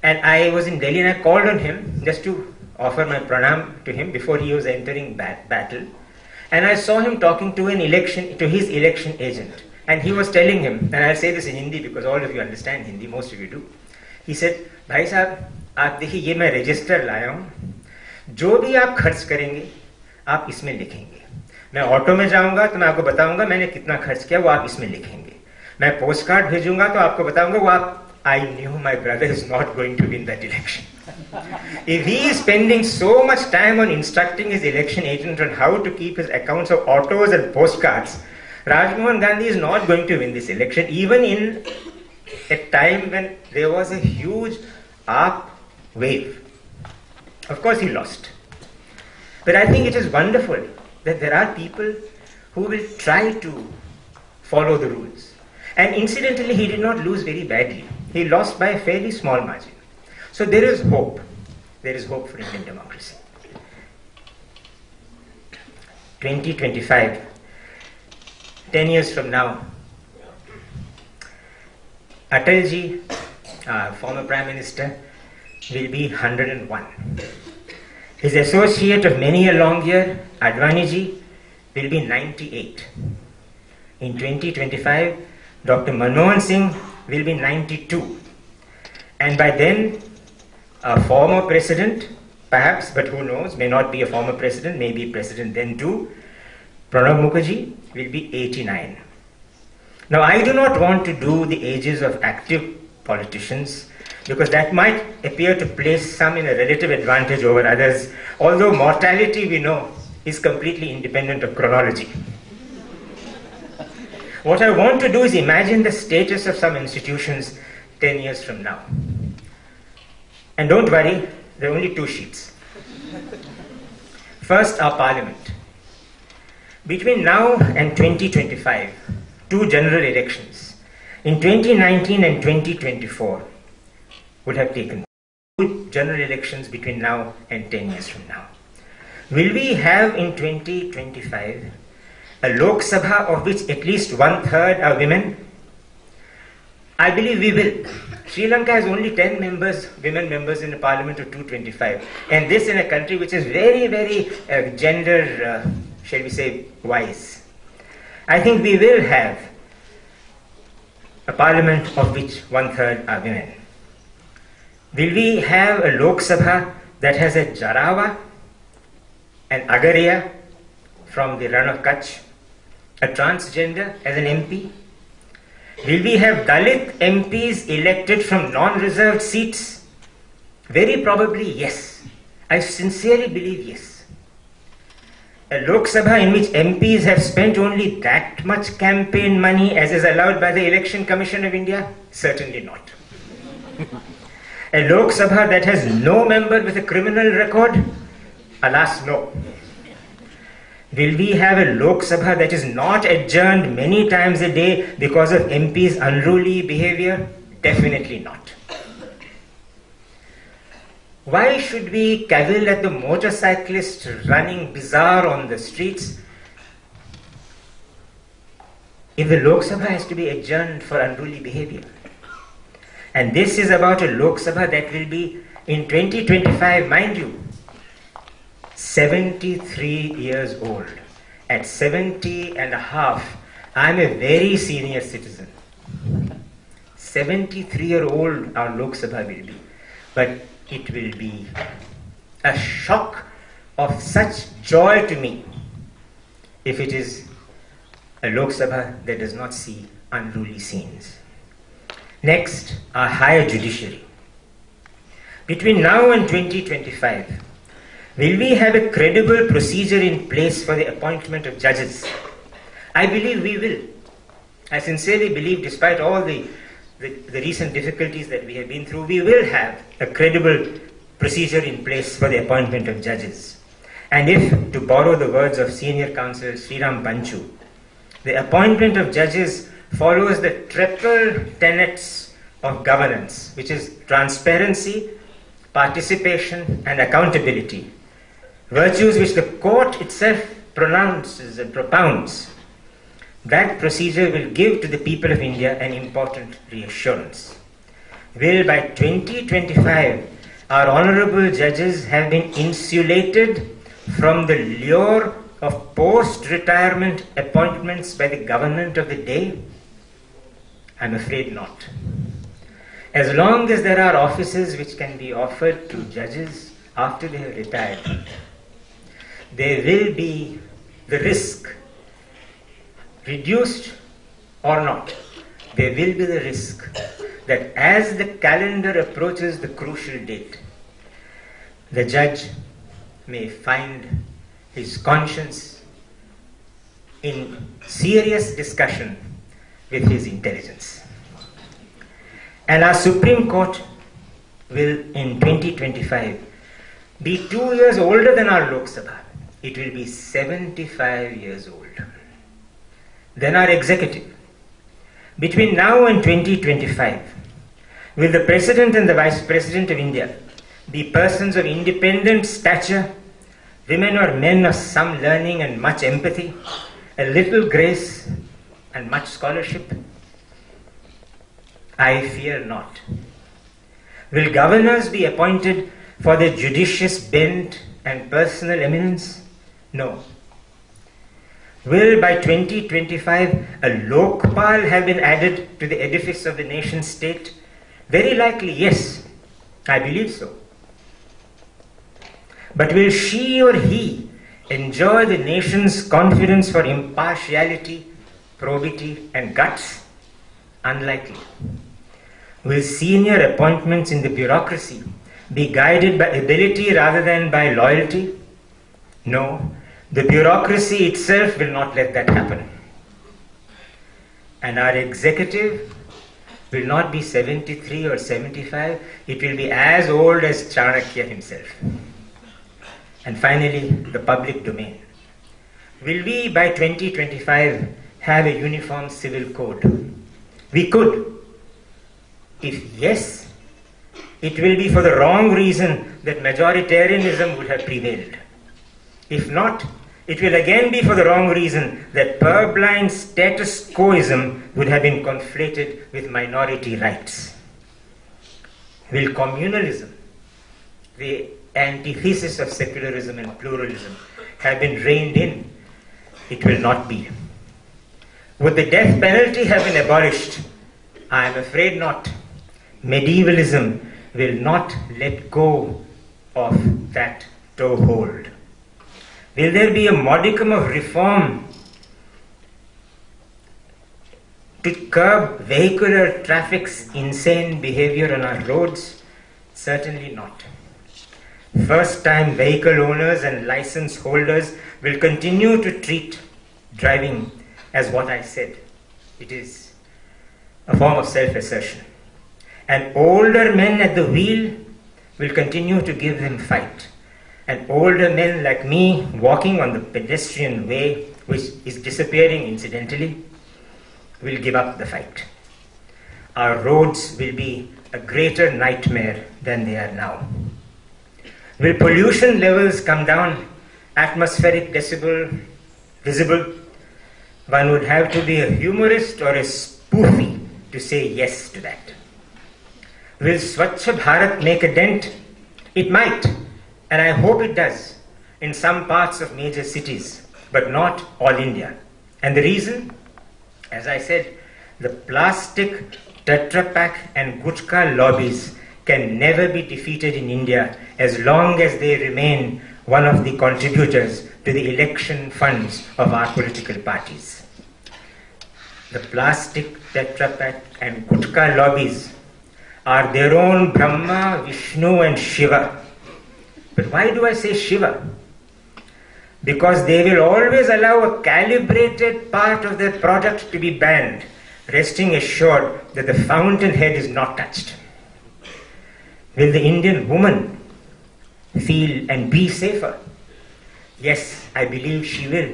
And I was in Delhi and I called on him just to offer my pranam to him before he was entering bat- battle and I saw him talking to an election to his election agent, and he was telling him, and I'll say this in Hindi because all of you understand Hindi, most of you do. He said, भाई साहब आप देखिए ये मैं register लाया हूँ जो भी आप खर्च करेंगे आप इसमें लिखेंगे। मैं ऑटो में जाऊँगा तो मैं आपको बताऊँगा मैंने कितना खर्च किया, वो आप इसमें लिखेंगे। मैं पोस्ट कार्ड भेजूँगा तो आपको बताऊँगा वो आप I knew my brother is not going to win that election if he is spending so much time on instructing his election agent on how to keep his account of autos and post card Rajmohan Gandhi is not going to win this election even in a time when there was an AAP wave of course he lost But I think it is wonderful that there are people who will try to follow the rules. And incidentally, he did not lose very badly. He lost by a fairly small margin. So there is hope. There is hope for Indian democracy. 2025, 10 years from now, Atalji, uh, former Prime Minister, will be 101. His associate of many a long year, Advaniji, will be 98. In 2025, Dr. Manmohan Singh will be 92. And by then, a former president, perhaps, but who knows, may not be a former president, may be president then too, Pranab Mukherjee will be 89. Now, I do not want to do the ages of active politicians because that might appear to place some in a relative advantage over others, although mortality, we know, is completely independent of chronology. What I want to do is imagine the status of some institutions 10 years from now. And don't worry, there are only two sheets. First, our parliament. Between now and 2025, two general elections, in 2019 and 2024, would have taken general elections between now and 10 years from now. Will we have in 2025 a Lok Sabha of which at least one third are women? I believe we will. Sri Lanka has only 10 members, women members in the parliament of 225. And this in a country which is very, very uh, gender, uh, shall we say, wise. I think we will have a parliament of which one third are women. Will we have a Lok Sabha that has a Jarawa, an Agaria from the Rann of Kutch, a transgender as an MP? Will we have Dalit MPs elected from non reserved seats? Very probably yes. I sincerely believe yes. A Lok Sabha in which MPs have spent only that much campaign money as is allowed by the Election Commission of India? Certainly not. a Lok Sabha that has no member with a criminal record? Alas, no. Will we have a Lok Sabha that is not adjourned many times a day because of MPs' unruly behavior? Definitely not. Why should we cavil at the motorcyclist running bizarre on the streets if the Lok Sabha has to be adjourned for unruly behavior? And this is about a Lok Sabha that will be in 2025, mind you, 73 years old. At 70 and a half, I'm a very senior citizen. 73 year old our Lok Sabha will be. But it will be a shock of such joy to me if it is a Lok Sabha that does not see unruly scenes. Next, our higher judiciary. Between now and 2025, will we have a credible procedure in place for the appointment of judges? I believe we will. I sincerely believe, despite all the, the, the, recent difficulties that we have been through, we will have a credible procedure in place for the appointment of judges. And if, to borrow the words of senior counsel Sriram Panchu, the appointment of judges follows the triple tenets of governance, which is transparency, participation, and accountability. Virtues which the court itself pronounces and propounds. That procedure will give to the people of India an important reassurance. Will by 2025 our honorable judges have been insulated from the lure of post retirement appointments by the government of the day? I'm afraid not. As long as there are offices which can be offered to judges after they have retired, there will be the risk, reduced or not, there will be the risk that as the calendar approaches the crucial date, the judge may find his conscience in serious discussion with his intelligence. And our Supreme Court will in 2025 be two years older than our Lok Sabha. It will be 75 years old. Then our executive. Between now and 2025, will the President and the Vice President of India be persons of independent stature women or men of some learning and much empathy, a little grace and much scholarship? I fear not. Will governors be appointed for their judicious bent and personal eminence? No. Will by 2025 a Lokpal have been added to the edifice of the nation state? Very likely, yes. I believe so. But will she or he enjoy the nation's confidence for impartiality, probity, and guts? Unlikely. Will senior appointments in the bureaucracy be guided by ability rather than by loyalty? No, the bureaucracy itself will not let that happen. And our executive will not be 73 or 75, it will be as old as Chanakya himself. And finally, the public domain. Will we by 2025 have a uniform civil code? We could. If yes, it will be for the wrong reason that majoritarianism would have prevailed. If not, it will again be for the wrong reason that purblind status quoism would have been conflated with minority rights. Will communalism, the antithesis of secularism and pluralism, have been reined in? It will not be. Would the death penalty have been abolished? I am afraid not. Medievalism will not let go of that toehold. Will there be a modicum of reform to curb vehicular traffic's insane behavior on our roads? Certainly not. First time vehicle owners and license holders will continue to treat driving as what I said. It is a form of self assertion. And older men at the wheel will continue to give them fight. And older men like me walking on the pedestrian way, which is disappearing incidentally, will give up the fight. Our roads will be a greater nightmare than they are now. Will pollution levels come down? Atmospheric decibel visible? One would have to be a humorist or a spoofy to say yes to that. Will Swachh Bharat make a dent? It might, and I hope it does, in some parts of major cities, but not all India. And the reason? As I said, the plastic, Tetra Pak, and Gutka lobbies can never be defeated in India as long as they remain one of the contributors to the election funds of our political parties. The plastic, Tetra Pak, and Gutka lobbies are their own Brahma, Vishnu, and Shiva. But why do I say Shiva? Because they will always allow a calibrated part of their product to be banned, resting assured that the fountainhead is not touched. Will the Indian woman feel and be safer? Yes, I believe she will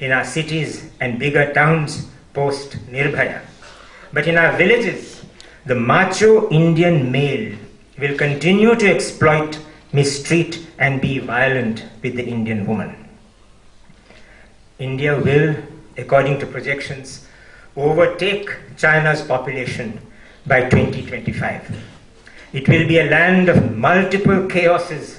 in our cities and bigger towns post Nirbhaya. But in our villages, the macho Indian male will continue to exploit, mistreat, and be violent with the Indian woman. India will, according to projections, overtake China's population by 2025. It will be a land of multiple chaoses,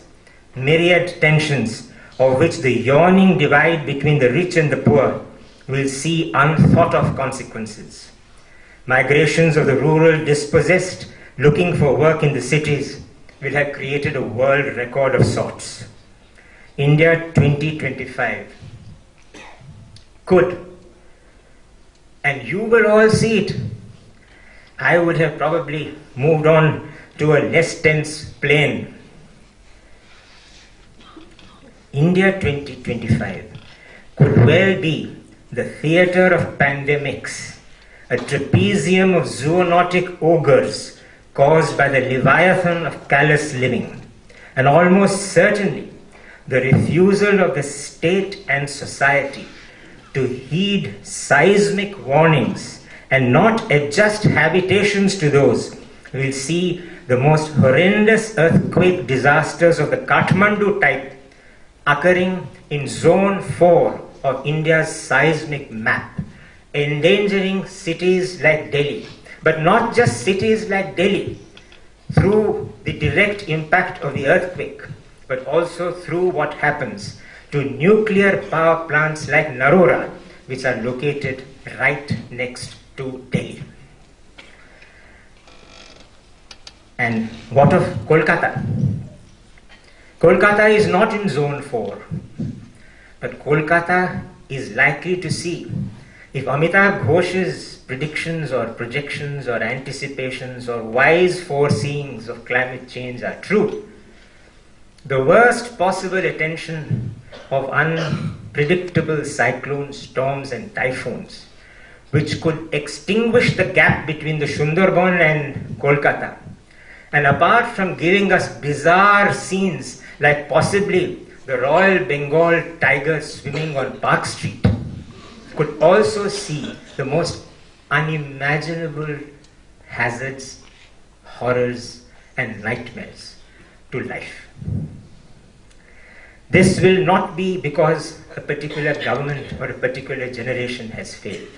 myriad tensions, of which the yawning divide between the rich and the poor will see unthought of consequences. Migrations of the rural dispossessed looking for work in the cities will have created a world record of sorts. India 2025 could, and you will all see it. I would have probably moved on to a less tense plane. India 2025 could well be the theater of pandemics, a trapezium of zoonotic ogres caused by the leviathan of callous living, and almost certainly the refusal of the state and society to heed seismic warnings and not adjust habitations to those. Will see the most horrendous earthquake disasters of the Kathmandu type occurring in zone 4 of India's seismic map, endangering cities like Delhi, but not just cities like Delhi, through the direct impact of the earthquake, but also through what happens to nuclear power plants like Narora, which are located right next to Delhi. And what of Kolkata? Kolkata is not in zone 4, but Kolkata is likely to see if Amitav Ghosh's predictions or projections or anticipations or wise foreseeings of climate change are true, the worst possible attention of unpredictable cyclones, storms, and typhoons, which could extinguish the gap between the Sundarban and Kolkata. And apart from giving us bizarre scenes like possibly the Royal Bengal tiger swimming on Park Street, could also see the most unimaginable hazards, horrors, and nightmares to life. This will not be because a particular government or a particular generation has failed,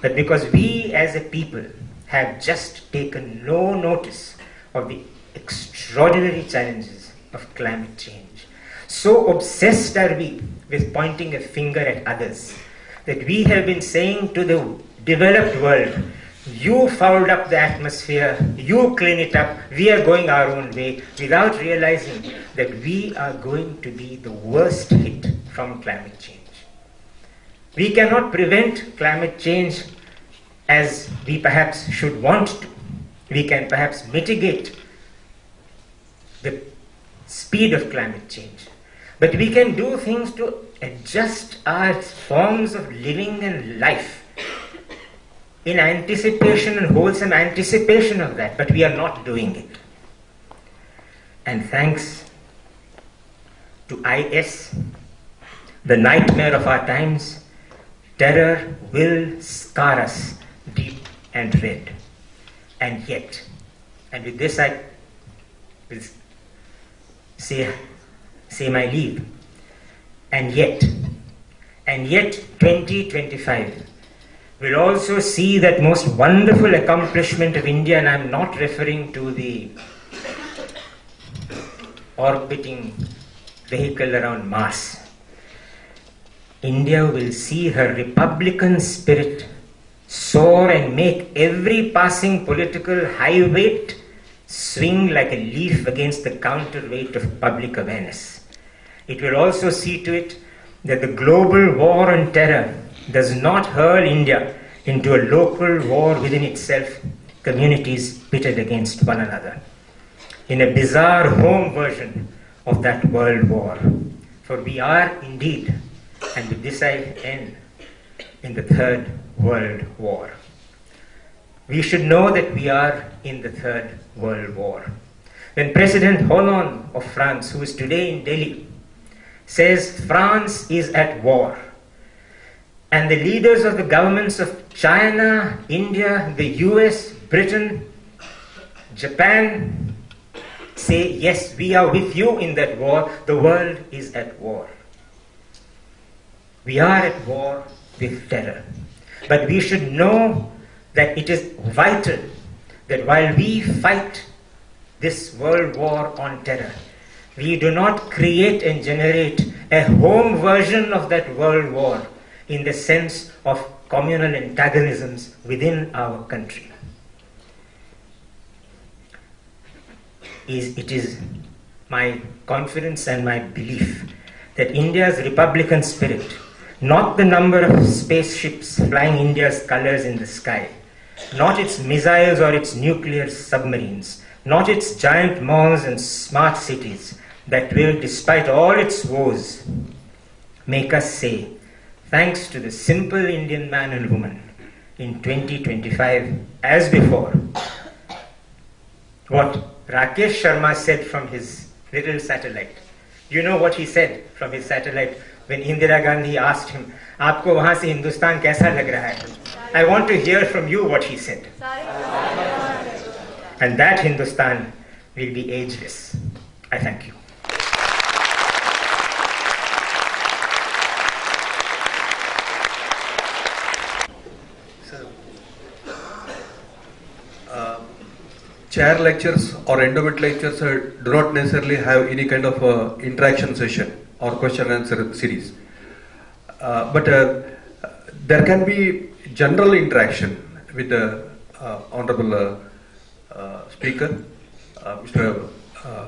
but because we as a people have just taken no notice of the extraordinary challenges of climate change. So obsessed are we with pointing a finger at others that we have been saying to the developed world, you fouled up the atmosphere, you clean it up, we are going our own way, without realizing that we are going to be the worst hit from climate change. We cannot prevent climate change as we perhaps should want to. We can perhaps mitigate the speed of climate change. But we can do things to adjust our forms of living and life in anticipation and wholesome anticipation of that, but we are not doing it. And thanks to IS, the nightmare of our times, terror will scar us deep and red. And yet, and with this I will say, say my leave. And yet, and yet 2025 will also see that most wonderful accomplishment of India, and I'm not referring to the orbiting vehicle around Mars. India will see her republican spirit soar and make every passing political high weight swing like a leaf against the counterweight of public awareness. It will also see to it that the global war on terror does not hurl India into a local war within itself, communities pitted against one another. In a bizarre home version of that world war. For we are indeed, and with this I end, in the Third World War. We should know that we are in the Third World War. When President Hollande of France, who is today in Delhi, says France is at war, and the leaders of the governments of China, India, the US, Britain, Japan say, Yes, we are with you in that war. The world is at war. We are at war with terror. But we should know that it is vital that while we fight this world war on terror, we do not create and generate a home version of that world war in the sense of communal antagonisms within our country. Is, it is my confidence and my belief that India's republican spirit, not the number of spaceships flying India's colors in the sky, not its missiles or its nuclear submarines, not its giant malls and smart cities that will, despite all its woes, make us say, thanks to the simple Indian man and woman in 2025, as before, what Rakesh Sharma said from his little satellite. You know what he said from his satellite when Indira Gandhi asked him, आपको वहां से हिंदुस्तान कैसा लग रहा है I want to hear from you what he said. And that Hindustan will be ageless. I thank you. Uh, chair lectures or endowment lectures do not necessarily have any kind of uh, interaction session or question answer series. Uh, but uh, there can be general interaction with the uh, honorable uh, uh, speaker, uh, Mr. Uh,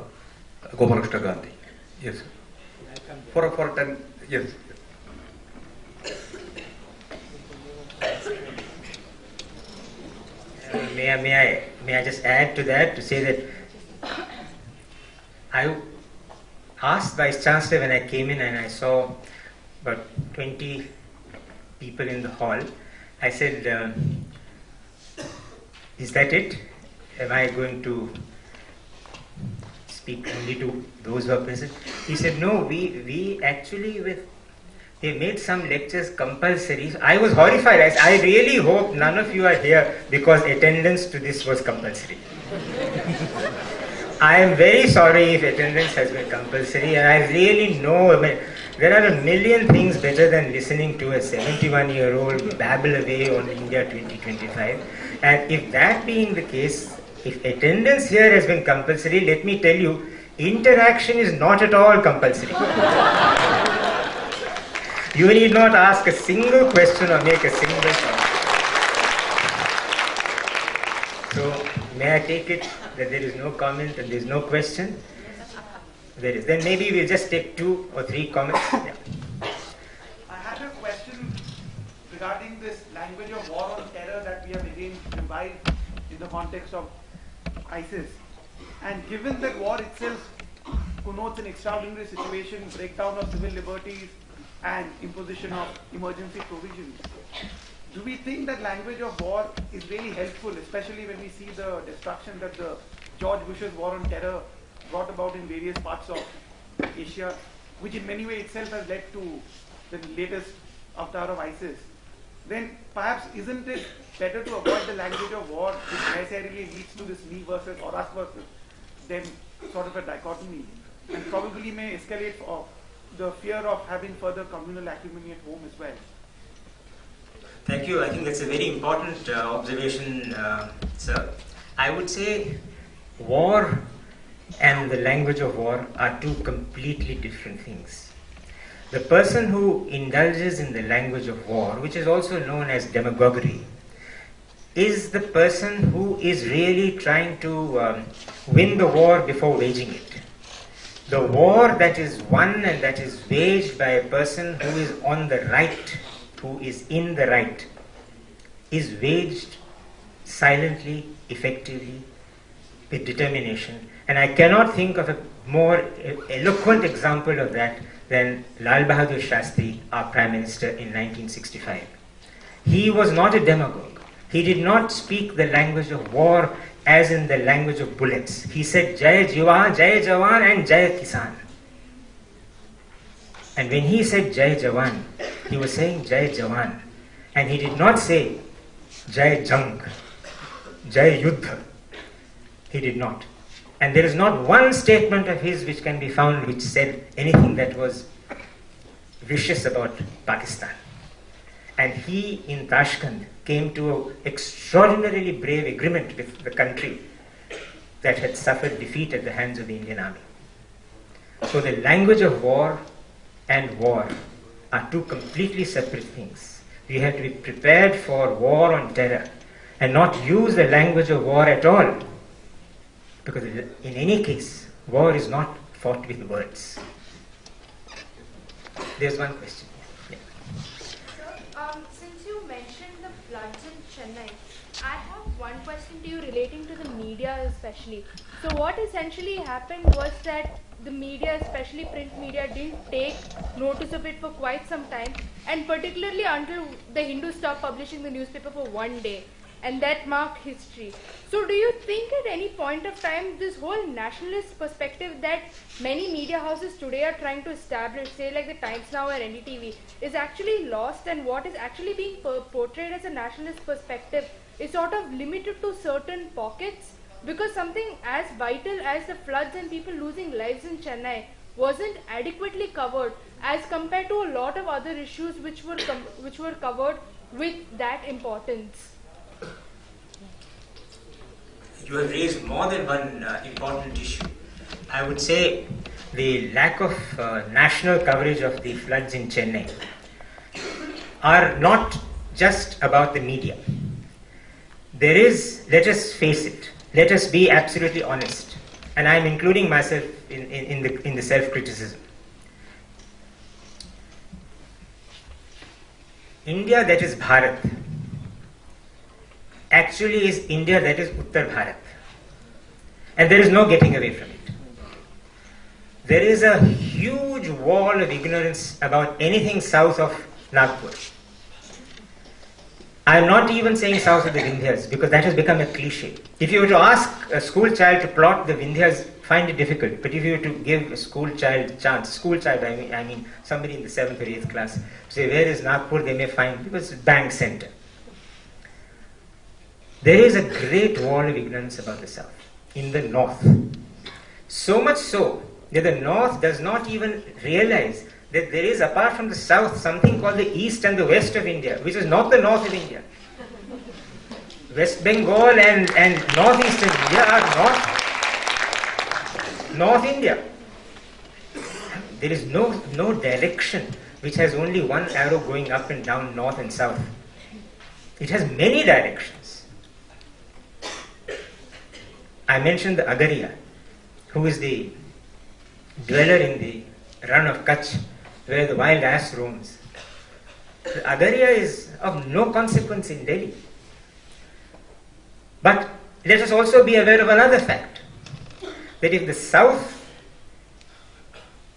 Gopalakrishna Gandhi. Yes. For for ten yes. Uh, may, I, may, I, may I just add to that to say that I asked Vice Chancellor when I came in and I saw about 20 people in the hall, I said, um, Is that it? Am I going to speak only to those who are present? He said, No, we, we actually, with they made some lectures compulsory. I was horrified. I, I really hope none of you are here because attendance to this was compulsory. I am very sorry if attendance has been compulsory, and I really know. I mean, there are a million things better than listening to a 71 year old babble away on India 2025. And if that being the case, if attendance here has been compulsory, let me tell you, interaction is not at all compulsory. You need not ask a single question or make a single comment. So, may I take it that there is no comment and there is no question? There is. Then maybe we'll just take two or three comments. Yeah. I had a question regarding this language of war on terror that we have again revived in the context of ISIS. And given that war itself connotes an extraordinary situation, breakdown of civil liberties, and imposition of emergency provisions, do we think that language of war is really helpful, especially when we see the destruction that the George Bush's war on terror brought about in various parts of Asia, which in many ways itself has led to the latest avatar of ISIS? Then perhaps isn't it better to avoid the language of war, which necessarily leads to this me versus or us versus them sort of a dichotomy, and probably may escalate of the fear of having further communal acrimony at home as well? Thank you. I think that's a very important uh, observation, uh, sir. I would say war and the language of war are two completely different things. The person who indulges in the language of war, which is also known as demagoguery, is the person who is really trying to um, win the war before waging it. The war that is won and that is waged by a person who is on the right, who is in the right, is waged silently, effectively, with determination. And I cannot think of a more eloquent example of that than Lal Bahadur Shastri, our Prime Minister in 1965. He was not a demagogue. He did not speak the language of war as in the language of bullets. He said Jai Jawan, Jai Jawan and Jai Kisan. And when he said Jai Jawan, he was saying Jai Jawan. And he did not say Jai Jang, Jai Yuddha. He did not. And there is not one statement of his which can be found which said anything that was vicious about Pakistan. And he in Tashkent came to an extraordinarily brave agreement with the country that had suffered defeat at the hands of the Indian army. So the language of war and war are two completely separate things. We have to be prepared for war on terror and not use the language of war at all. Because in any case, war is not fought with words. There's one question. Yeah. Um, since you mentioned the floods in Chennai, I have one question to you relating to the media especially. So what essentially happened was that the media, especially print media, didn't take notice of it for quite some time, and particularly until the Hindu stopped publishing the newspaper for one day, and that marked history. So, do you think at any point of time this whole nationalist perspective that many media houses today are trying to establish, say like the Times Now or NDTV, is actually lost, and what is actually being portrayed as a nationalist perspective is sort of limited to certain pockets? Because something as vital as the floods and people losing lives in Chennai wasn't adequately covered as compared to a lot of other issues which were which were covered with that importance. You have raised more than one uh, important issue. I would say the lack of uh, national coverage of the floods in Chennai are not just about the media. There is, let us face it, let us be absolutely honest, and I am including myself in, in, in the, in the self criticism. India that is Bharat actually is India that is Uttar Bharat. And there is no getting away from it. There is a huge wall of ignorance about anything south of Nagpur. I am not even saying south of the Vindhyas because that has become a cliche. If you were to ask a school child to plot the Vindhyas, find it difficult. But if you were to give a school child chance, school child, I mean, I mean somebody in the seventh or eighth class, say where is Nagpur, they may find because it's bank center. There is a great wall of ignorance about the south in the north. So much so that the north does not even realize that there is, apart from the south, something called the east and the west of India, which is not the north of India. West Bengal and, and northeastern India are not North India. There is no, no direction which has only one arrow going up and down, north and south. It has many directions. I mentioned the Agaria, who is the dweller in the Rann of Kutch, where the wild ass roams. The Agaria is of no consequence in Delhi. But let us also be aware of another fact that if the south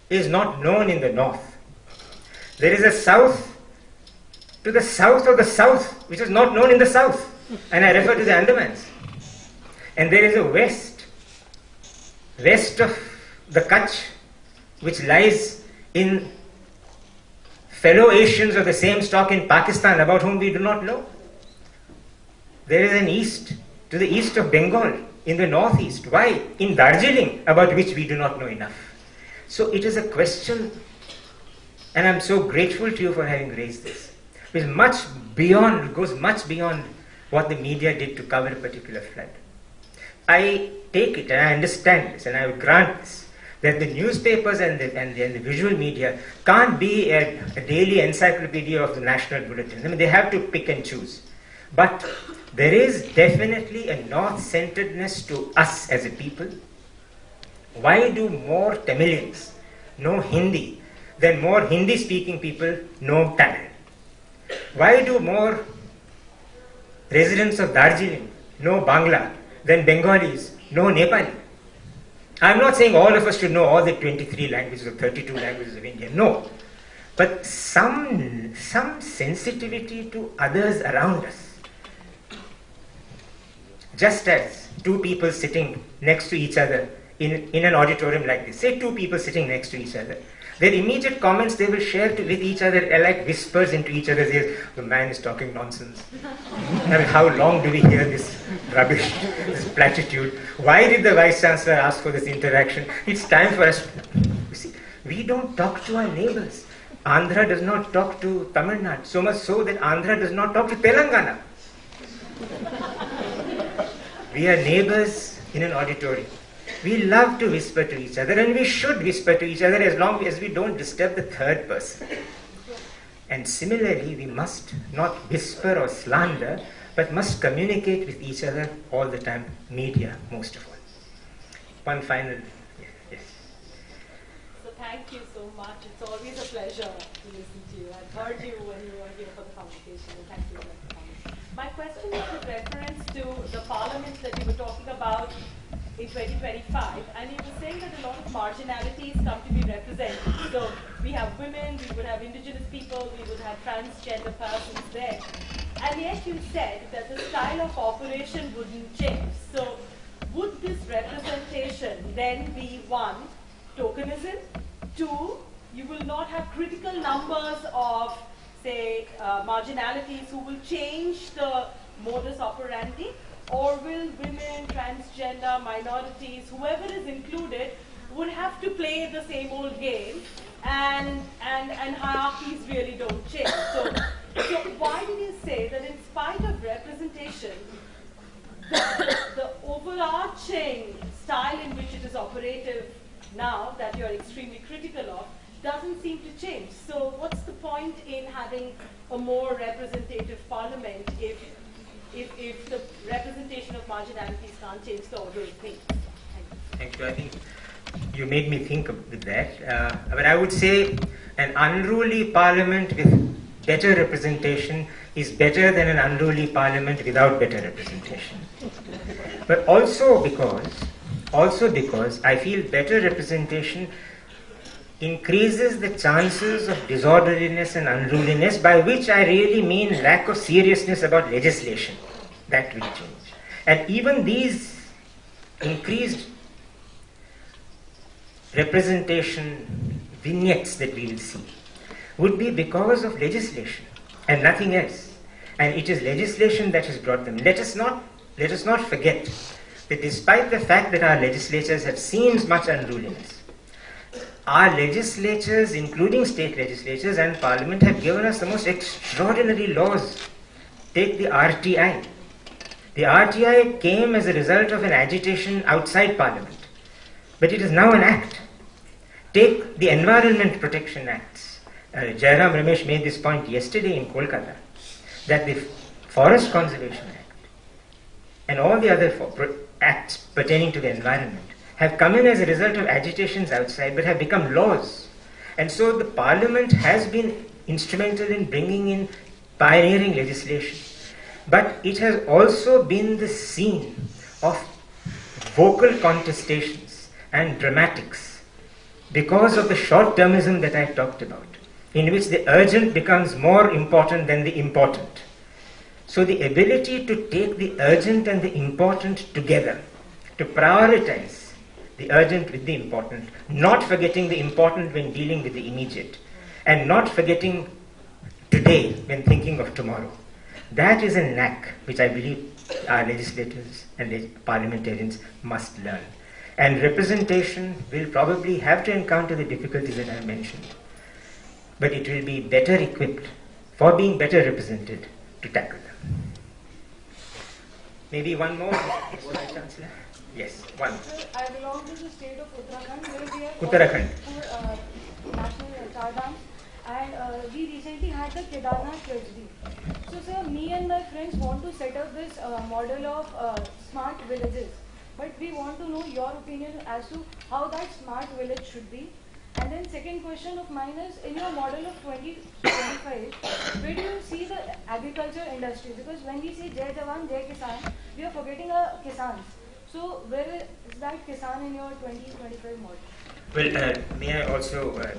is not known in the north, there is a south to the south of the south which is not known in the south, and I refer to the Andamans. And there is a west, west of the Kutch, which lies in fellow Asians of the same stock in Pakistan about whom we do not know. There is an east to the east of Bengal, in the northeast. Why? In Darjeeling, about which we do not know enough. So it is a question, and I'm so grateful to you for having raised this. Is much beyond, goes much beyond what the media did to cover a particular flood. I take it and I understand this and I grant this that the newspapers and the, and the, and the visual media can't be a, a, daily encyclopedia of the national bulletin. I mean, they have to pick and choose. But there is definitely a north centeredness to us as a people. Why do more Tamilians know Hindi than more Hindi speaking people know Tamil? Why do more residents of Darjeeling know Bangla than Bengalis know Nepali? I'm not saying all of us should know all the 23 languages or 32 languages of India. No. But some, some sensitivity to others around us. Just as two people sitting next to each other in, in an auditorium like this, say two people sitting next to each other, their immediate comments they will share to, with each other are like whispers into each other's ears. The man is talking nonsense. I mean, how long do we hear this rubbish, this platitude? Why did the vice chancellor ask for this interaction? It's time for us. You see, we don't talk to our neighbors. Andhra does not talk to Tamil Nadu, so much so that Andhra does not talk to Telangana. we are neighbors in an auditorium. We love to whisper to each other, and we should whisper to each other as long as we don't disturb the third person. And similarly, we must not whisper or slander, but must communicate with each other all the time, media most of all. One final. So thank you so much. It's always a pleasure to listen to you. I heard you when you were here for the convocation, and thank you. My question is with reference to the parliament that you were talking about in 2025, and you were saying that a lot of marginalities come to be represented. So we have women, we would have indigenous people, we would have transgender persons there. And yet you said that the style of operation wouldn't change. So would this representation then be one, tokenism, two, you will not have critical numbers of, say, uh, marginalities who will change the modus operandi, or will women, transgender, minorities, whoever is included, would have to play the same old game and, and, and hierarchies really don't change. So, so why did you say that in spite of representation, the, the overall existing style in which it is operative now, that you're extremely critical of, doesn't seem to change. So, what's the point in having a more representative parliament if, if, if the representation of marginalities can't change the order of things? Thank you. I think you made me think with that. Uh, but I would say an unruly parliament with better representation is better than an unruly parliament without better representation. But also because, also because I feel better representation increases the chances of disorderliness and unruliness, by which I really mean lack of seriousness about legislation. That will change. And even these increased representation vignettes that we will see would be because of legislation and nothing else. And it is legislation that has brought them. Let us not let us not forget that despite the fact that our legislatures have seen much unruliness, our legislatures, including state legislatures and parliament, have given us the most extraordinary laws. Take the RTI. The RTI came as a result of an agitation outside parliament, but it is now an act. Take the Environment Protection Acts. Uh, Jairam Ramesh made this point yesterday in Kolkata that the Forest Conservation Act and all the other fo- pro- acts pertaining to the environment have come in as a result of agitations outside but have become laws. And so the parliament has been instrumental in bringing in pioneering legislation. But it has also been the scene of vocal contestations and dramatics because of the short termism that I talked about, in which the urgent becomes more important than the important. So, the ability to take the urgent and the important together, to prioritize the urgent with the important, not forgetting the important when dealing with the immediate, and not forgetting today when thinking of tomorrow. That is a knack which I believe our legislators and parliamentarians must learn. And representation will probably have to encounter the difficulties that I mentioned. But it will be better equipped for being better represented to tackle them. Maybe one more, Vice Chancellor? Yes, one. Sir, I belong to the state of Uttarakhand where we are Uttarakhand. for uh, national and uh, we recently had the Kedarnath tragedy. So sir, me and my friends want to set up this uh, model of uh, smart villages. But we want to know your opinion as to how that smart village should be. And then second question of mine is, in your model of 2025, where do you see the agriculture industry? Because when we say Jai Jawan, Jai Kisan, we are forgetting our Kisans. So where is that Kisan in your 2025 model? Well, uh, may I also uh,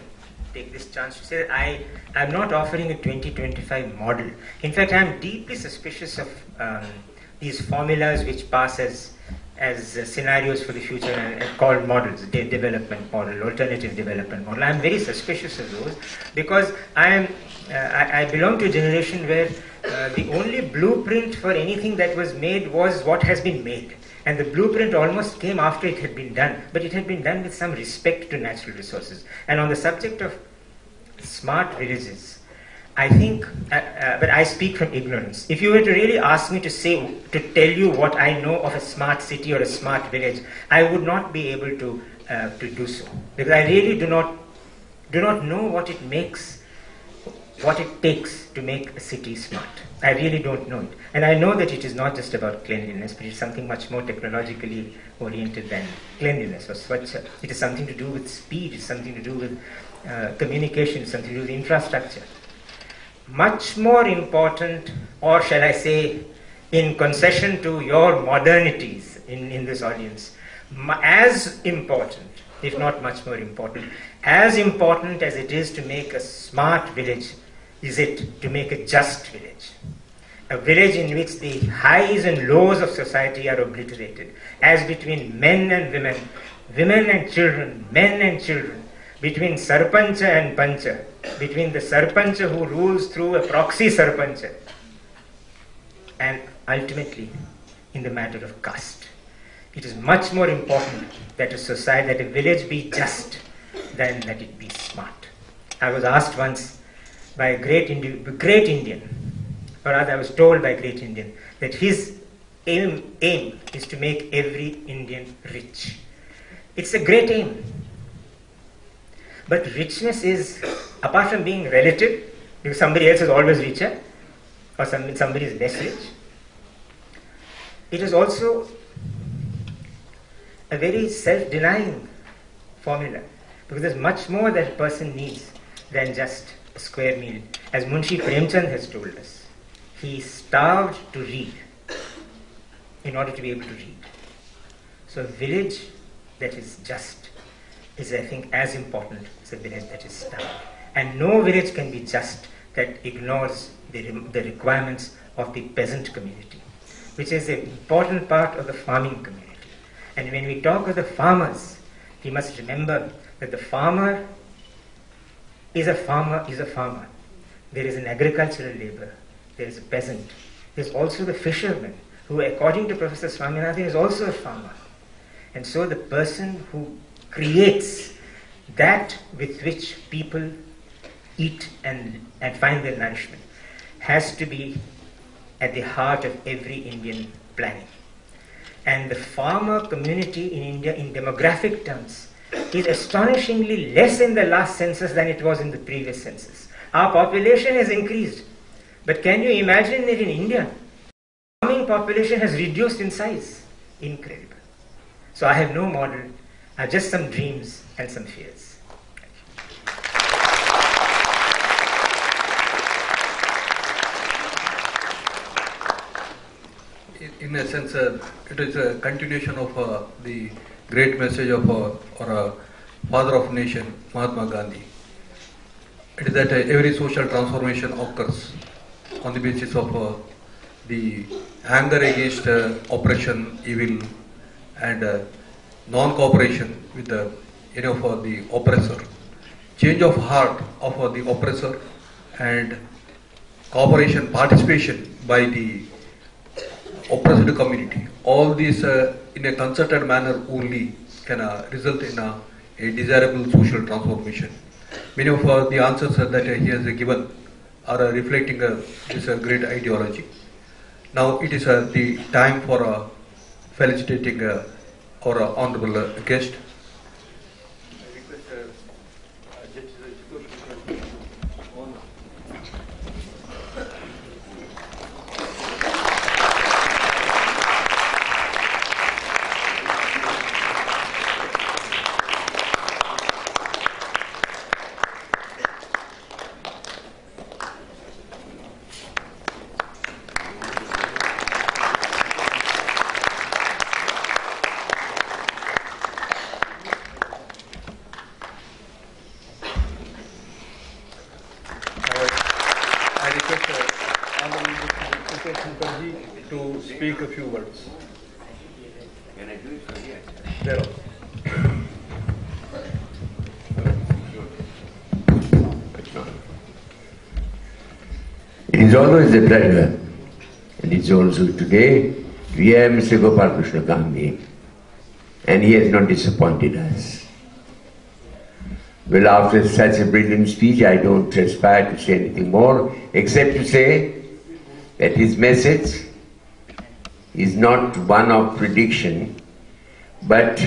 take this chance to say I am not offering a 2025 model. In fact, I am deeply suspicious of um, these formulas which pass as as uh, scenarios for the future and, and called models, de- development model, alternative development model. I am very suspicious of those because I am uh, I, I belong to a generation where uh, the only blueprint for anything that was made was what has been made. And the blueprint almost came after it had been done, but it had been done with some respect to natural resources. And on the subject of smart villages, I think, uh, uh, but I speak from ignorance. If you were to really ask me to say, to tell you what I know of a smart city or a smart village, I would not be able to uh, to do so because I really do not do not know what it makes, what it takes to make a city smart. I really don't know it, and I know that it is not just about cleanliness, but it's something much more technologically oriented than cleanliness or swachha. It is something to do with speed. It's something to do with uh, communication. It's something to do with infrastructure much more important, or shall I say, in concession to your modernities in, in this audience, as important, if not much more important, as important as it is to make a smart village, is it to make a just village. A village in which the highs and lows of society are obliterated, as between men and women, women and children, men and children, between sarpancha and pancha, between the sarpancha who rules through a proxy sarpancha, and ultimately in the matter of caste. It is much more important that a society, that a village be just than that it be smart. I was asked once by a great, Indi- great Indian, or rather I was told by a great Indian, that his aim, aim is to make every Indian rich. It's a great aim. But richness is, apart from being relative, because somebody else is always richer, or some, somebody is less rich, it is also a very self denying formula because there's much more that a person needs than just a square meal. As Munshi Premchand has told us, he starved to read in order to be able to read. So, a village that is just is, I think, as important a village that is starved. And no village can be just that ignores the, the requirements of the peasant community, which is an important part of the farming community. And when we talk of the farmers, we must remember that the farmer is a farmer is a farmer. There is an agricultural laborer, there is a peasant. There's also the fisherman, who according to Professor Swaminathan is also a farmer. And so the person who creates that with which people eat and, and find their nourishment has to be at the heart of every Indian planning. And the farmer community in India, in demographic terms, is astonishingly less in the last census than it was in the previous census. Our population has increased. But can you imagine that in India, farming population has reduced in size? Incredible. So I have no model, I have just some dreams and some fears. In, a sense, uh, it is a continuation of uh, the great message of uh, our father of nation, Mahatma Gandhi. It is that uh, every social transformation occurs on the basis of uh, the anger against uh, oppression, evil, and uh, non-cooperation with the, any of uh, the oppressor. Change of heart of uh, the oppressor and cooperation, participation by the oppressed community. All these uh, in a concerted manner only can uh, result in a, a desirable social transformation. Many of uh, the answers that uh, he has given are uh, reflecting uh, this uh, great ideology. Now it is uh, the time for uh, felicitating uh, our uh, honorable uh, guest. I request uh, Honorable Mr. Mukherjee to speak a few words. Can I do it for you? Thereof. It a pleasure, and it's also today, we have Mr. Gopal Krishna Gandhi, and he has not disappointed us. Well, after such a brilliant speech, I don't aspire to say anything more, except to say that his message is not one of prediction, but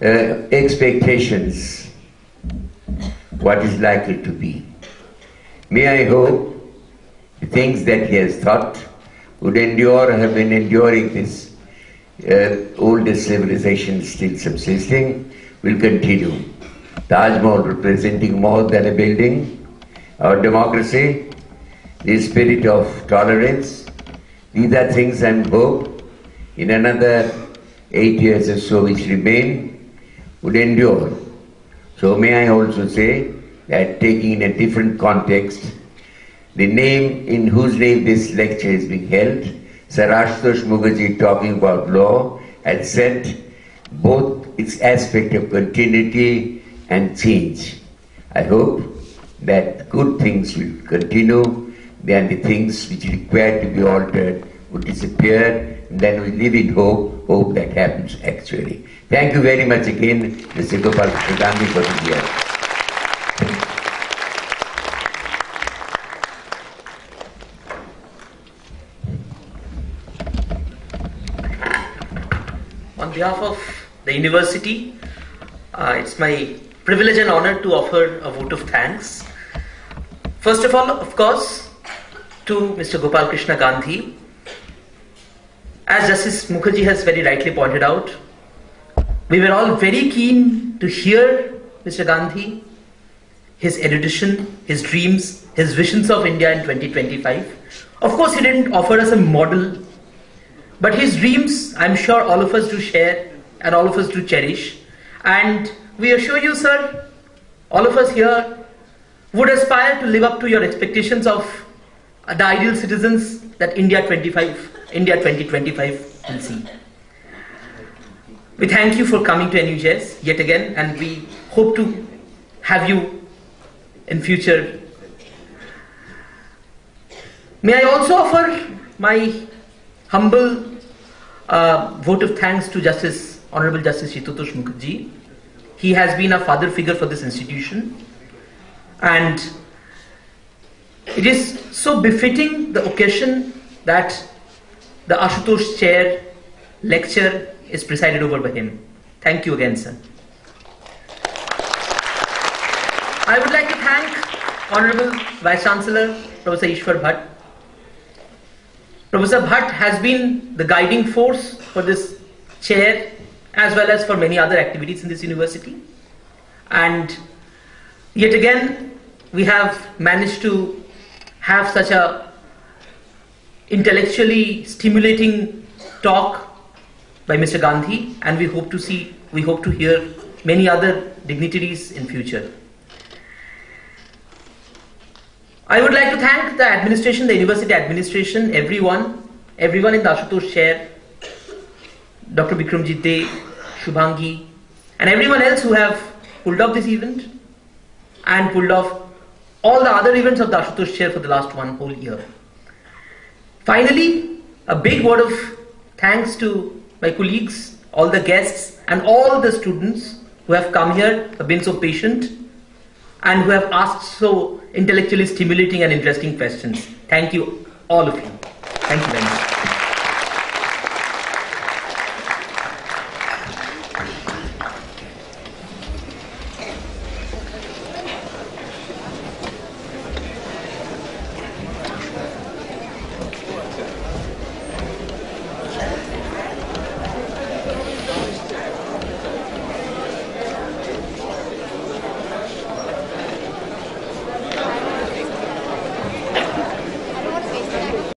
uh, expectations, what is likely to be. May I hope the things that he has thought would endure, have been enduring this uh, oldest civilization still subsisting, will continue. Taj Mahal representing more than a building, our democracy, the spirit of tolerance, these are things and hope in another eight years or so which remain would endure. So may I also say that taking in a different context, the name in whose name this lecture is being held, Sir Asutosh Mukherjee talking about law, had said both its aspect of continuity and change. I hope that good things will continue, then the things which require to be altered will disappear, and then we live in hope, hope that happens actually. Thank you very much again, Mr. Gopal Gandhi, for being here. Behalf of the university, uh, it's my privilege and honor to offer a vote of thanks. First of all, of course, to Mr. Gopal Krishna Gandhi. As Justice Mukherjee has very rightly pointed out, we were all very keen to hear Mr. Gandhi, his erudition, his dreams, his visions of India in 2025. Of course, he didn't offer us a model, but his dreams, I'm sure all of us do share and all of us do cherish. And we assure you, sir, all of us here would aspire to live up to your expectations of uh, the ideal citizens that India 25, India 2025 will see. We thank you for coming to NUJS yet again, and we hope to have you in future. May I also offer my humble uh, vote of thanks to Justice Honorable Justice Chittatosh Mukherjee. He has been a father figure for this institution, and it is so befitting the occasion that the Asutosh Chair lecture is presided over by him. Thank you again, sir. I would like to thank Honorable Vice Chancellor Professor Ishwar Bhat. Professor Bhat has been the guiding force for this chair as well as for many other activities in this university. And yet again, we have managed to have such a intellectually stimulating talk by Mr. Gandhi, and we hope to see, we hope to hear many other dignitaries in future. I would like to thank the administration, the university administration, everyone, everyone in the Asutosh chair, Dr. Bikramjit De, Shubhangi, and everyone else who have pulled off this event and pulled off all the other events of the Asutosh chair for the last one whole year. Finally, a big word of thanks to my colleagues, all the guests, and all the students who have come here, have been so patient, and who have asked so intellectually stimulating and interesting questions. Thank you, all of you. Thank you very much.